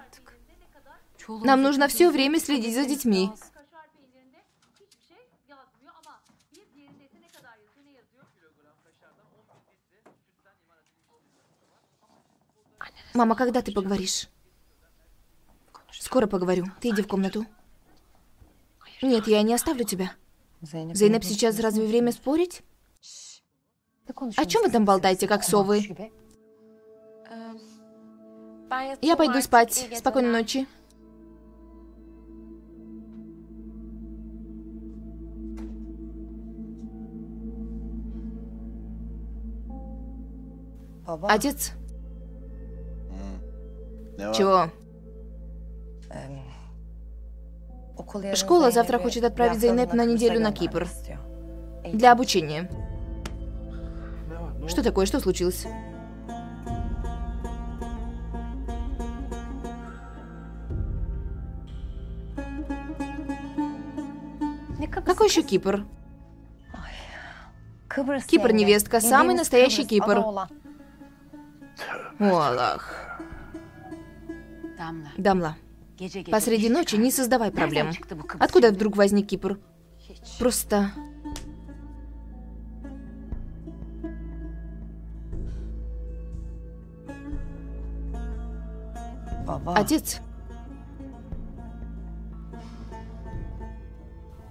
Нам нужно все время следить за детьми. Мама, когда ты поговоришь? Скоро поговорю. Ты иди в комнату. Нет, я не оставлю тебя. Зейнеп, сейчас разве время спорить? О чем вы там болтаете, как совы? Я пойду спать. Спокойной ночи. Отец, чего? Школа завтра хочет отправить Зейнеп на неделю на Кипр. Для обучения. Что такое? Что случилось? Какой еще Кипр? Кипр невестка, самый настоящий Кипр. О, Аллах. Дамла, посреди ночи не создавай проблем. Откуда вдруг возник Кипр? Просто... Отец.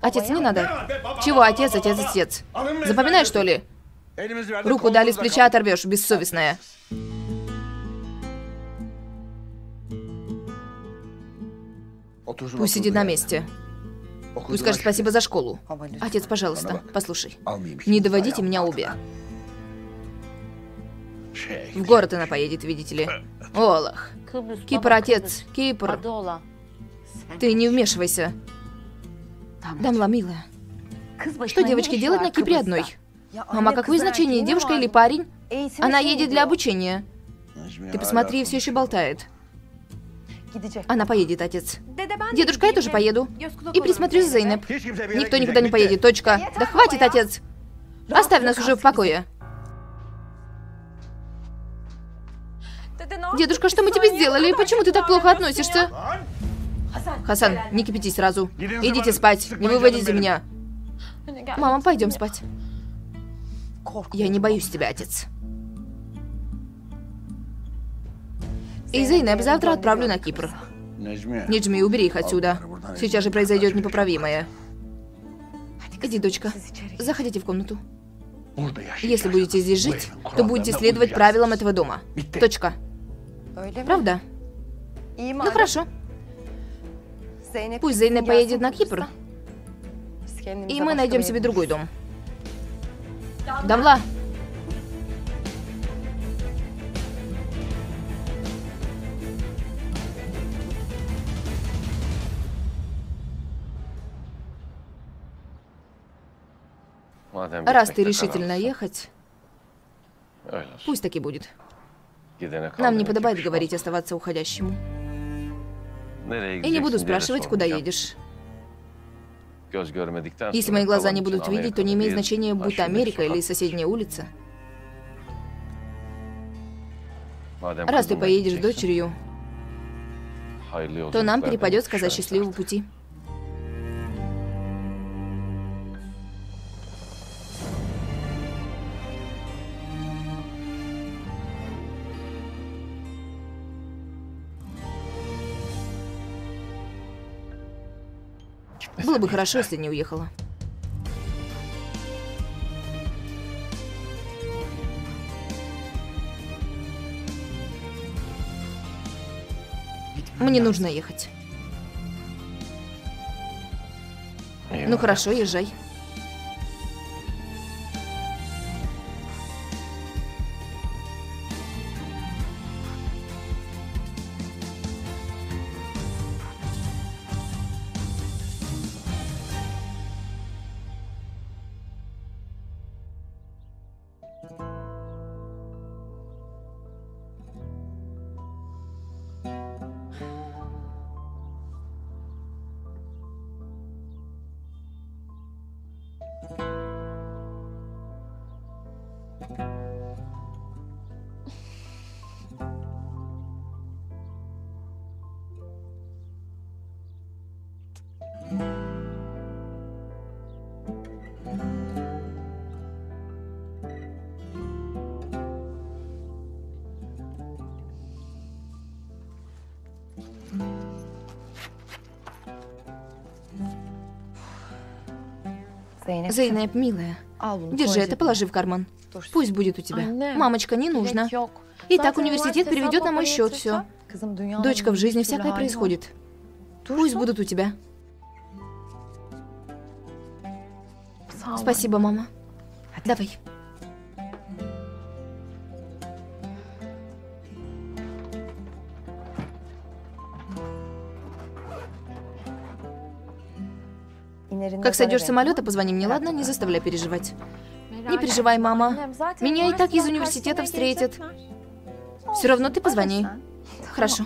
Отец, не надо. Чего, отец, отец, отец? Запоминай, что ли? Руку дали с плеча оторвешь, бессовестная. Пусть сидит на месте. Пусть скажет спасибо за школу. Отец, пожалуйста, послушай. Не доводите меня обе. В город она поедет, видите ли. Олах. Кипр, отец, Кипр. Ты не вмешивайся. Дамла, милая. Что девочке делать на Кипре одной? Мама, какое значение, девушка или парень? Она едет для обучения. Ты посмотри, все еще болтает. Она поедет, отец. Дедушка, я тоже поеду. И присмотрю за Зейнеп. Никто никуда не поедет, точка. Да хватит, отец. Оставь нас уже в покое. Дедушка, что мы тебе сделали? Почему ты так плохо относишься? Хасан, не кипятись сразу. Идите спать, не выводите меня. Мама, пойдем спать. Я не боюсь тебя, отец. И Зейнеп завтра отправлю на Кипр. Неджми, убери их отсюда. Сейчас же произойдет непоправимое. Иди, дочка. Заходите в комнату. Если будете здесь жить, то будете следовать правилам этого дома. Точка. Правда? Ну хорошо. Пусть Зейнеп поедет на Кипр, и мы найдем себе другой дом. Дамла, раз ты решительно ехать, пусть таки будет. Gidene kal Нам не подобает говорить оставаться уходящему. И не буду спрашивать, куда едешь. Если мои глаза не будут видеть, то не имеет значения, будь то aşağıdaki Америка или соседняя улица. Раз ты поедешь с дочерью, то нам перепадет сказать счастливого пути. Было бы хорошо, если не уехала. Мне нужно ехать. Ну хорошо, езжай. Зейнеп, милая, bunu. держи это, положи в карман. Пусть будет у тебя. Мамочка, не нужно. Итак, Zaten университет переведет на мой счет все. Дочка, в жизни всякое происходит. Пусть будут у тебя. Спасибо, мама. Давай. Как сойдешь с самолета, позвони мне, ладно? Не заставляй переживать. Не переживай, мама. Меня и так из университета встретят. Все равно ты позвони. Хорошо.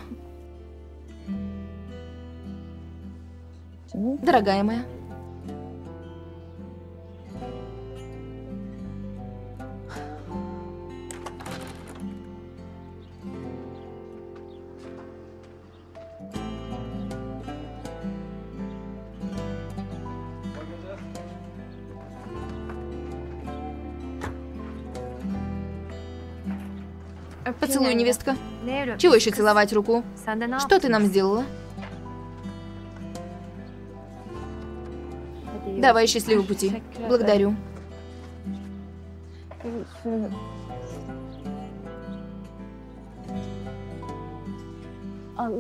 Дорогая моя. Невестка. Чего еще целовать руку? Что ты нам сделала? Давай счастливого пути. Благодарю.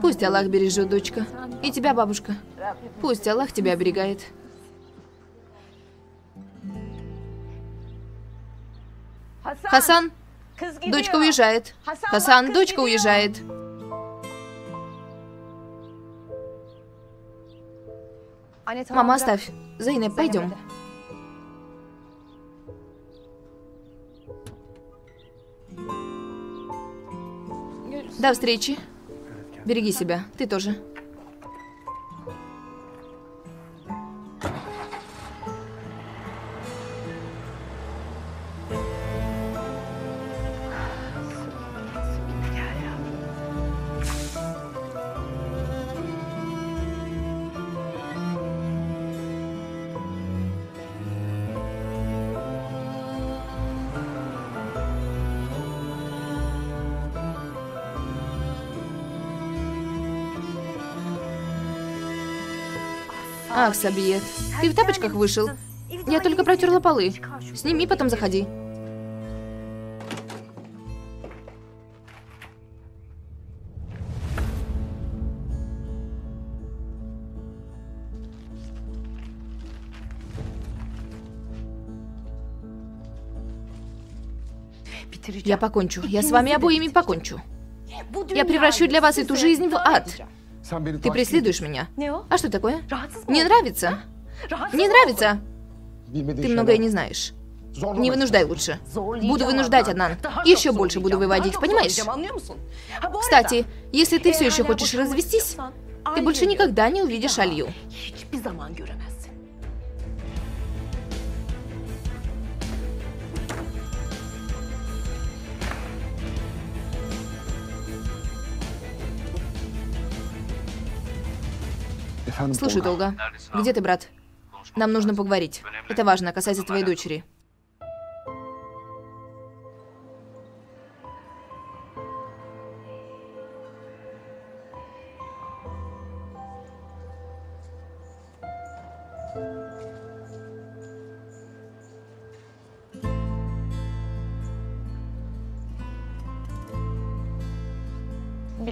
Пусть Аллах бережет, дочка. И тебя, бабушка. Пусть Аллах тебя оберегает. Хасан, дочка уезжает. Хасан, дочка уезжает. Мама, оставь. Зайнеп, пойдем. До встречи. Береги себя. Ты тоже. Ах, Сабиет, ты в тапочках вышел? Я только протерла полы. Сними, потом заходи. Я покончу. Я с вами обоими покончу. Я превращу для вас эту жизнь в ад. Ты преследуешь меня. А что такое? Не нравится? Не нравится? Ты многое не знаешь. Не вынуждай лучше. Буду вынуждать. Аднан. Еще больше буду выводить, понимаешь? arada, Кстати, если ты все eğer еще хочешь развестись, ты больше никогда не увидишь Алью. Слушай. Долга, где ты, брат? Нам нужно поговорить. Это важно, касается твоей дочери.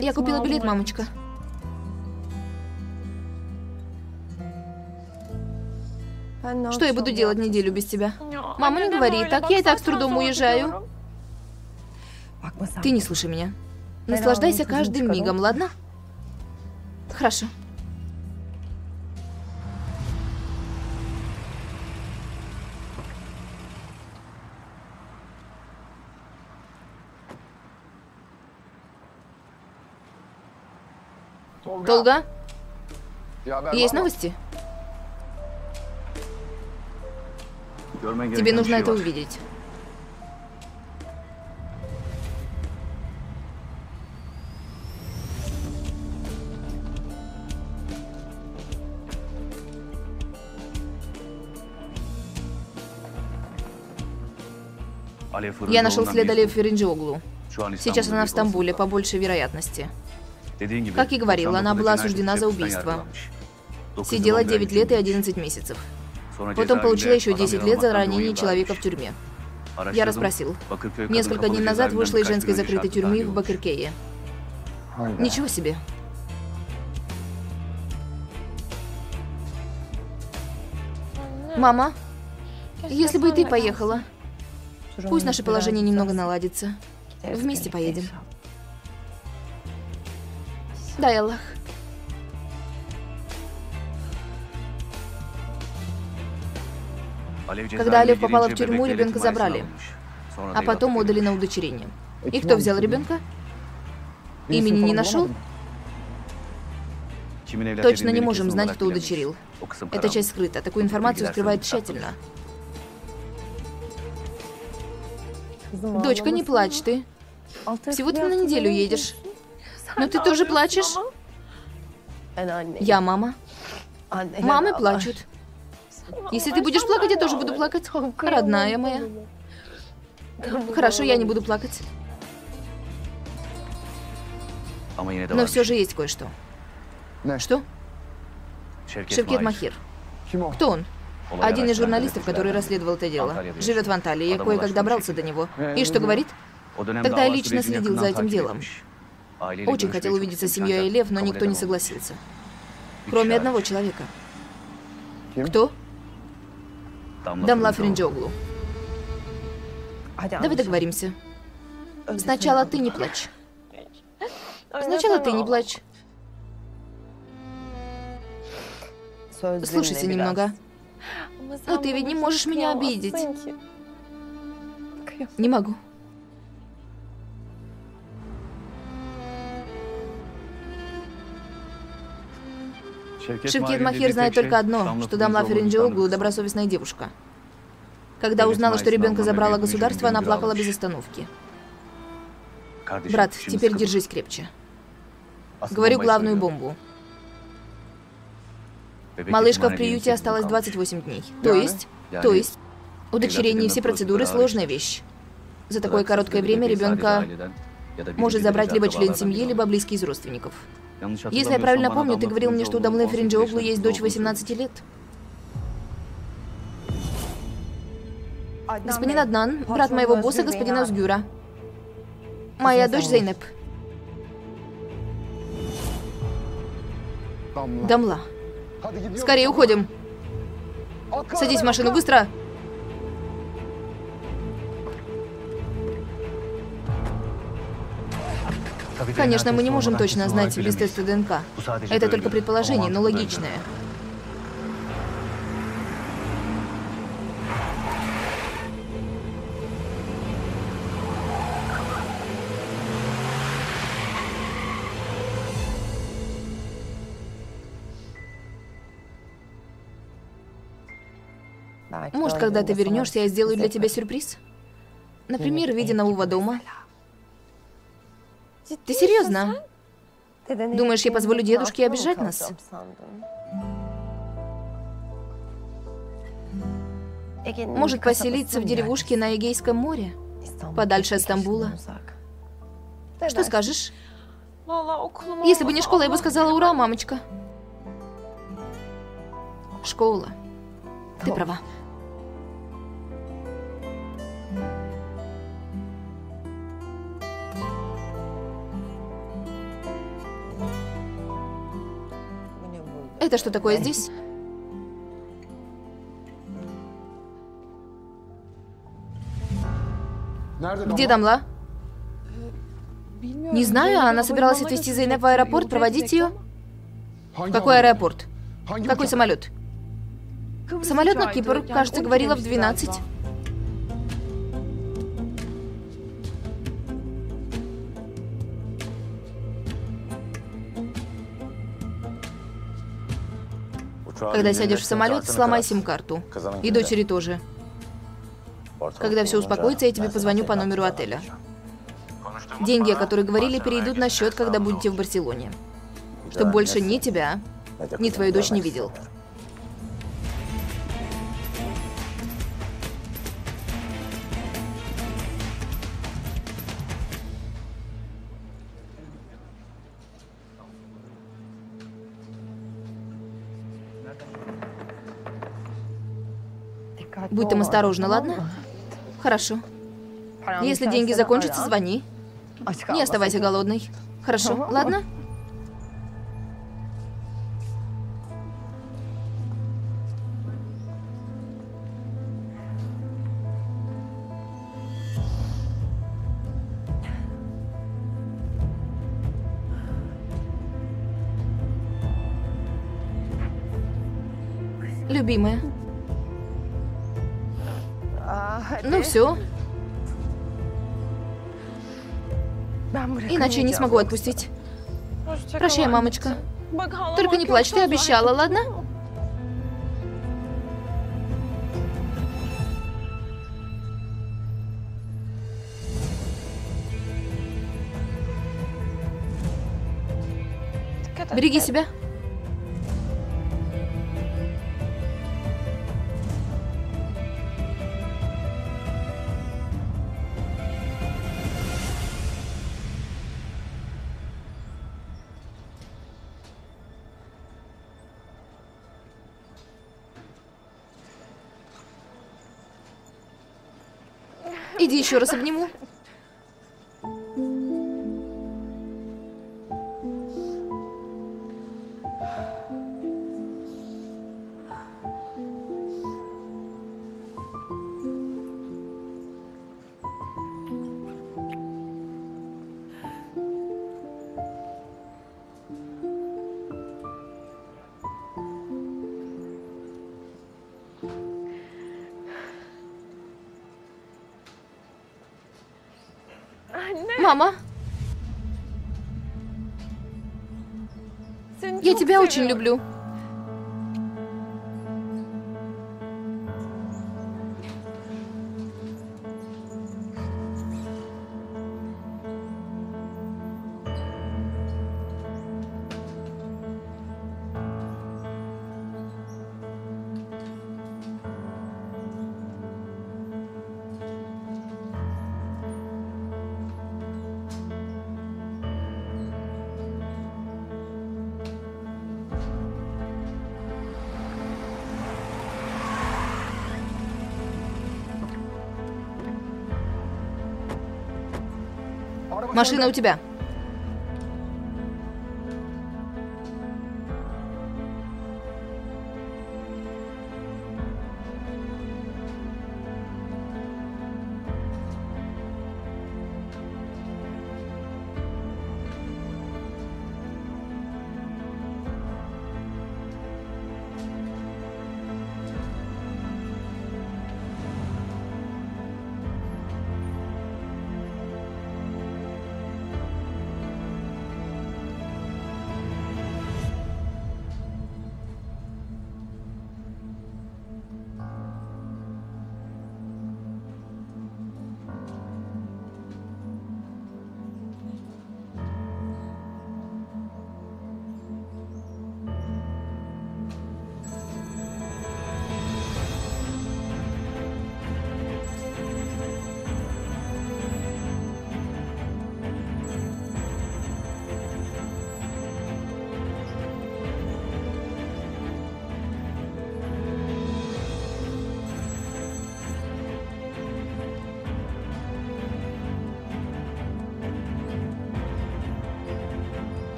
Я купила билет, мамочка. Что я буду делать неделю без тебя? Мама, не говори так, я и так с трудом уезжаю. Ты не слушай меня. Наслаждайся каждым мигом, ладно? Хорошо. Haber есть новости? Тебе нужно это увидеть. Я нашел след Алия Ференджиоглу. Сейчас она в Стамбуле, по большей вероятности. Как и говорил, она была осуждена за убийство. Сидела 9 лет и 11 месяцев. Потом получила еще 10 лет за ранение человека в тюрьме. Я расспросил. Несколько дней назад вышла из женской закрытой тюрьмы в Бакыркее. Hayda. Ничего себе. Мама, если бы и ты поехала, пусть наше положение немного наладится. Вместе поедем. Дай Аллах. Когда Алев попала в тюрьму, ребенка забрали. А потом отдали на удочерение. И кто взял ребенка? Имени не нашел? Точно не можем знать, кто удочерил. Эта часть скрыта. Такую информацию скрывает тщательно. Дочка, не плачь ты. Всего ты на неделю едешь. Но ты тоже плачешь? Я мама. Мамы плачут. Если ты будешь плакать, я тоже буду плакать. Родная моя. Хорошо, я не буду плакать. Но все же есть кое-что. Что? Шевкет Махир. Кто он? Один из журналистов, который расследовал это дело. Живет в Анталии. Я кое-как добрался до него. И что говорит? Тогда я лично следил за этим делом. Очень хотел увидеться с семьей Лев, но никто не согласился. Кроме одного человека. Кто? Дамла Фринджоглу. Давай договоримся. Сначала ты не плачь. Сначала ты не плачь. Слушайся немного. Но ты ведь не можешь меня обидеть. Не могу. Шевкет Махир знает только одно, что Дамла Ференджиоглу добросовестная девушка. Когда узнала, что ребенка забрало государство, она плакала без остановки. Брат, теперь держись крепче. Говорю главную бомбу. Малышка в приюте осталась 28 дней. То есть, то есть, удочерение все процедуры сложная вещь. За такое короткое время ребенка может забрать либо член семьи, либо близкий из родственников. Если я правильно помню, ты говорил мне, что у Дамлы Фринджиоглу есть дочь 18 лет. Господин Аднан, брат моего босса, господина Узгюра. Моя дочь Зейнеп. Дамла. Скорее уходим. Садись в машину, быстро. Конечно, мы не можем точно знать без теста ДНК. Это только предположение, но логичное. Может, когда ты вернешься, я сделаю для тебя сюрприз? Например, в виде нового дома. Ты серьезно? Думаешь, я позволю дедушке обижать нас? Может поселиться в деревушке на Эгейском море? Подальше от Стамбула. Что скажешь? Если бы не школа, я бы сказала ура, мамочка. Школа. Ты права. Это что такое здесь? Где? Дамла? Не знаю, она собиралась отвезти Зейнеп в аэропорт, проводить ее. Какой аэропорт? Какой самолет? Самолет на Кипр, кажется, говорила в 12. Когда сядешь в самолет, сломай сим-карту. И дочери тоже. Когда все успокоится, я тебе позвоню по номеру отеля. Деньги, о которых говорили, перейдут на счет, когда будете в Барселоне. Чтобы больше ни тебя, ни твою дочь не видел. Осторожна, ладно? Хорошо. Если деньги закончатся, звони. Не оставайся голодной. Хорошо, ладно? Любимая. Все, иначе я не смогу отпустить. Прощай, мамочка. Только не плачь, ты обещала, ладно? Береги себя. Еще раз обниму. Тебя очень люблю. Машина у тебя.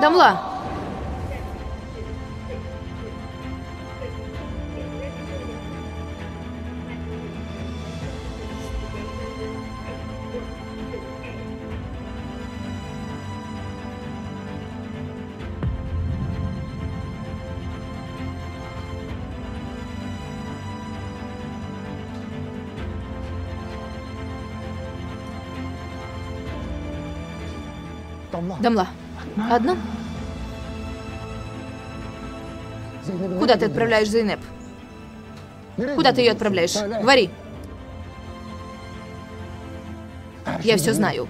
Дамла. Дамла. Одна? Куда ты отправляешь Зейнеп? Куда ты ее отправляешь? Говори. Я все знаю.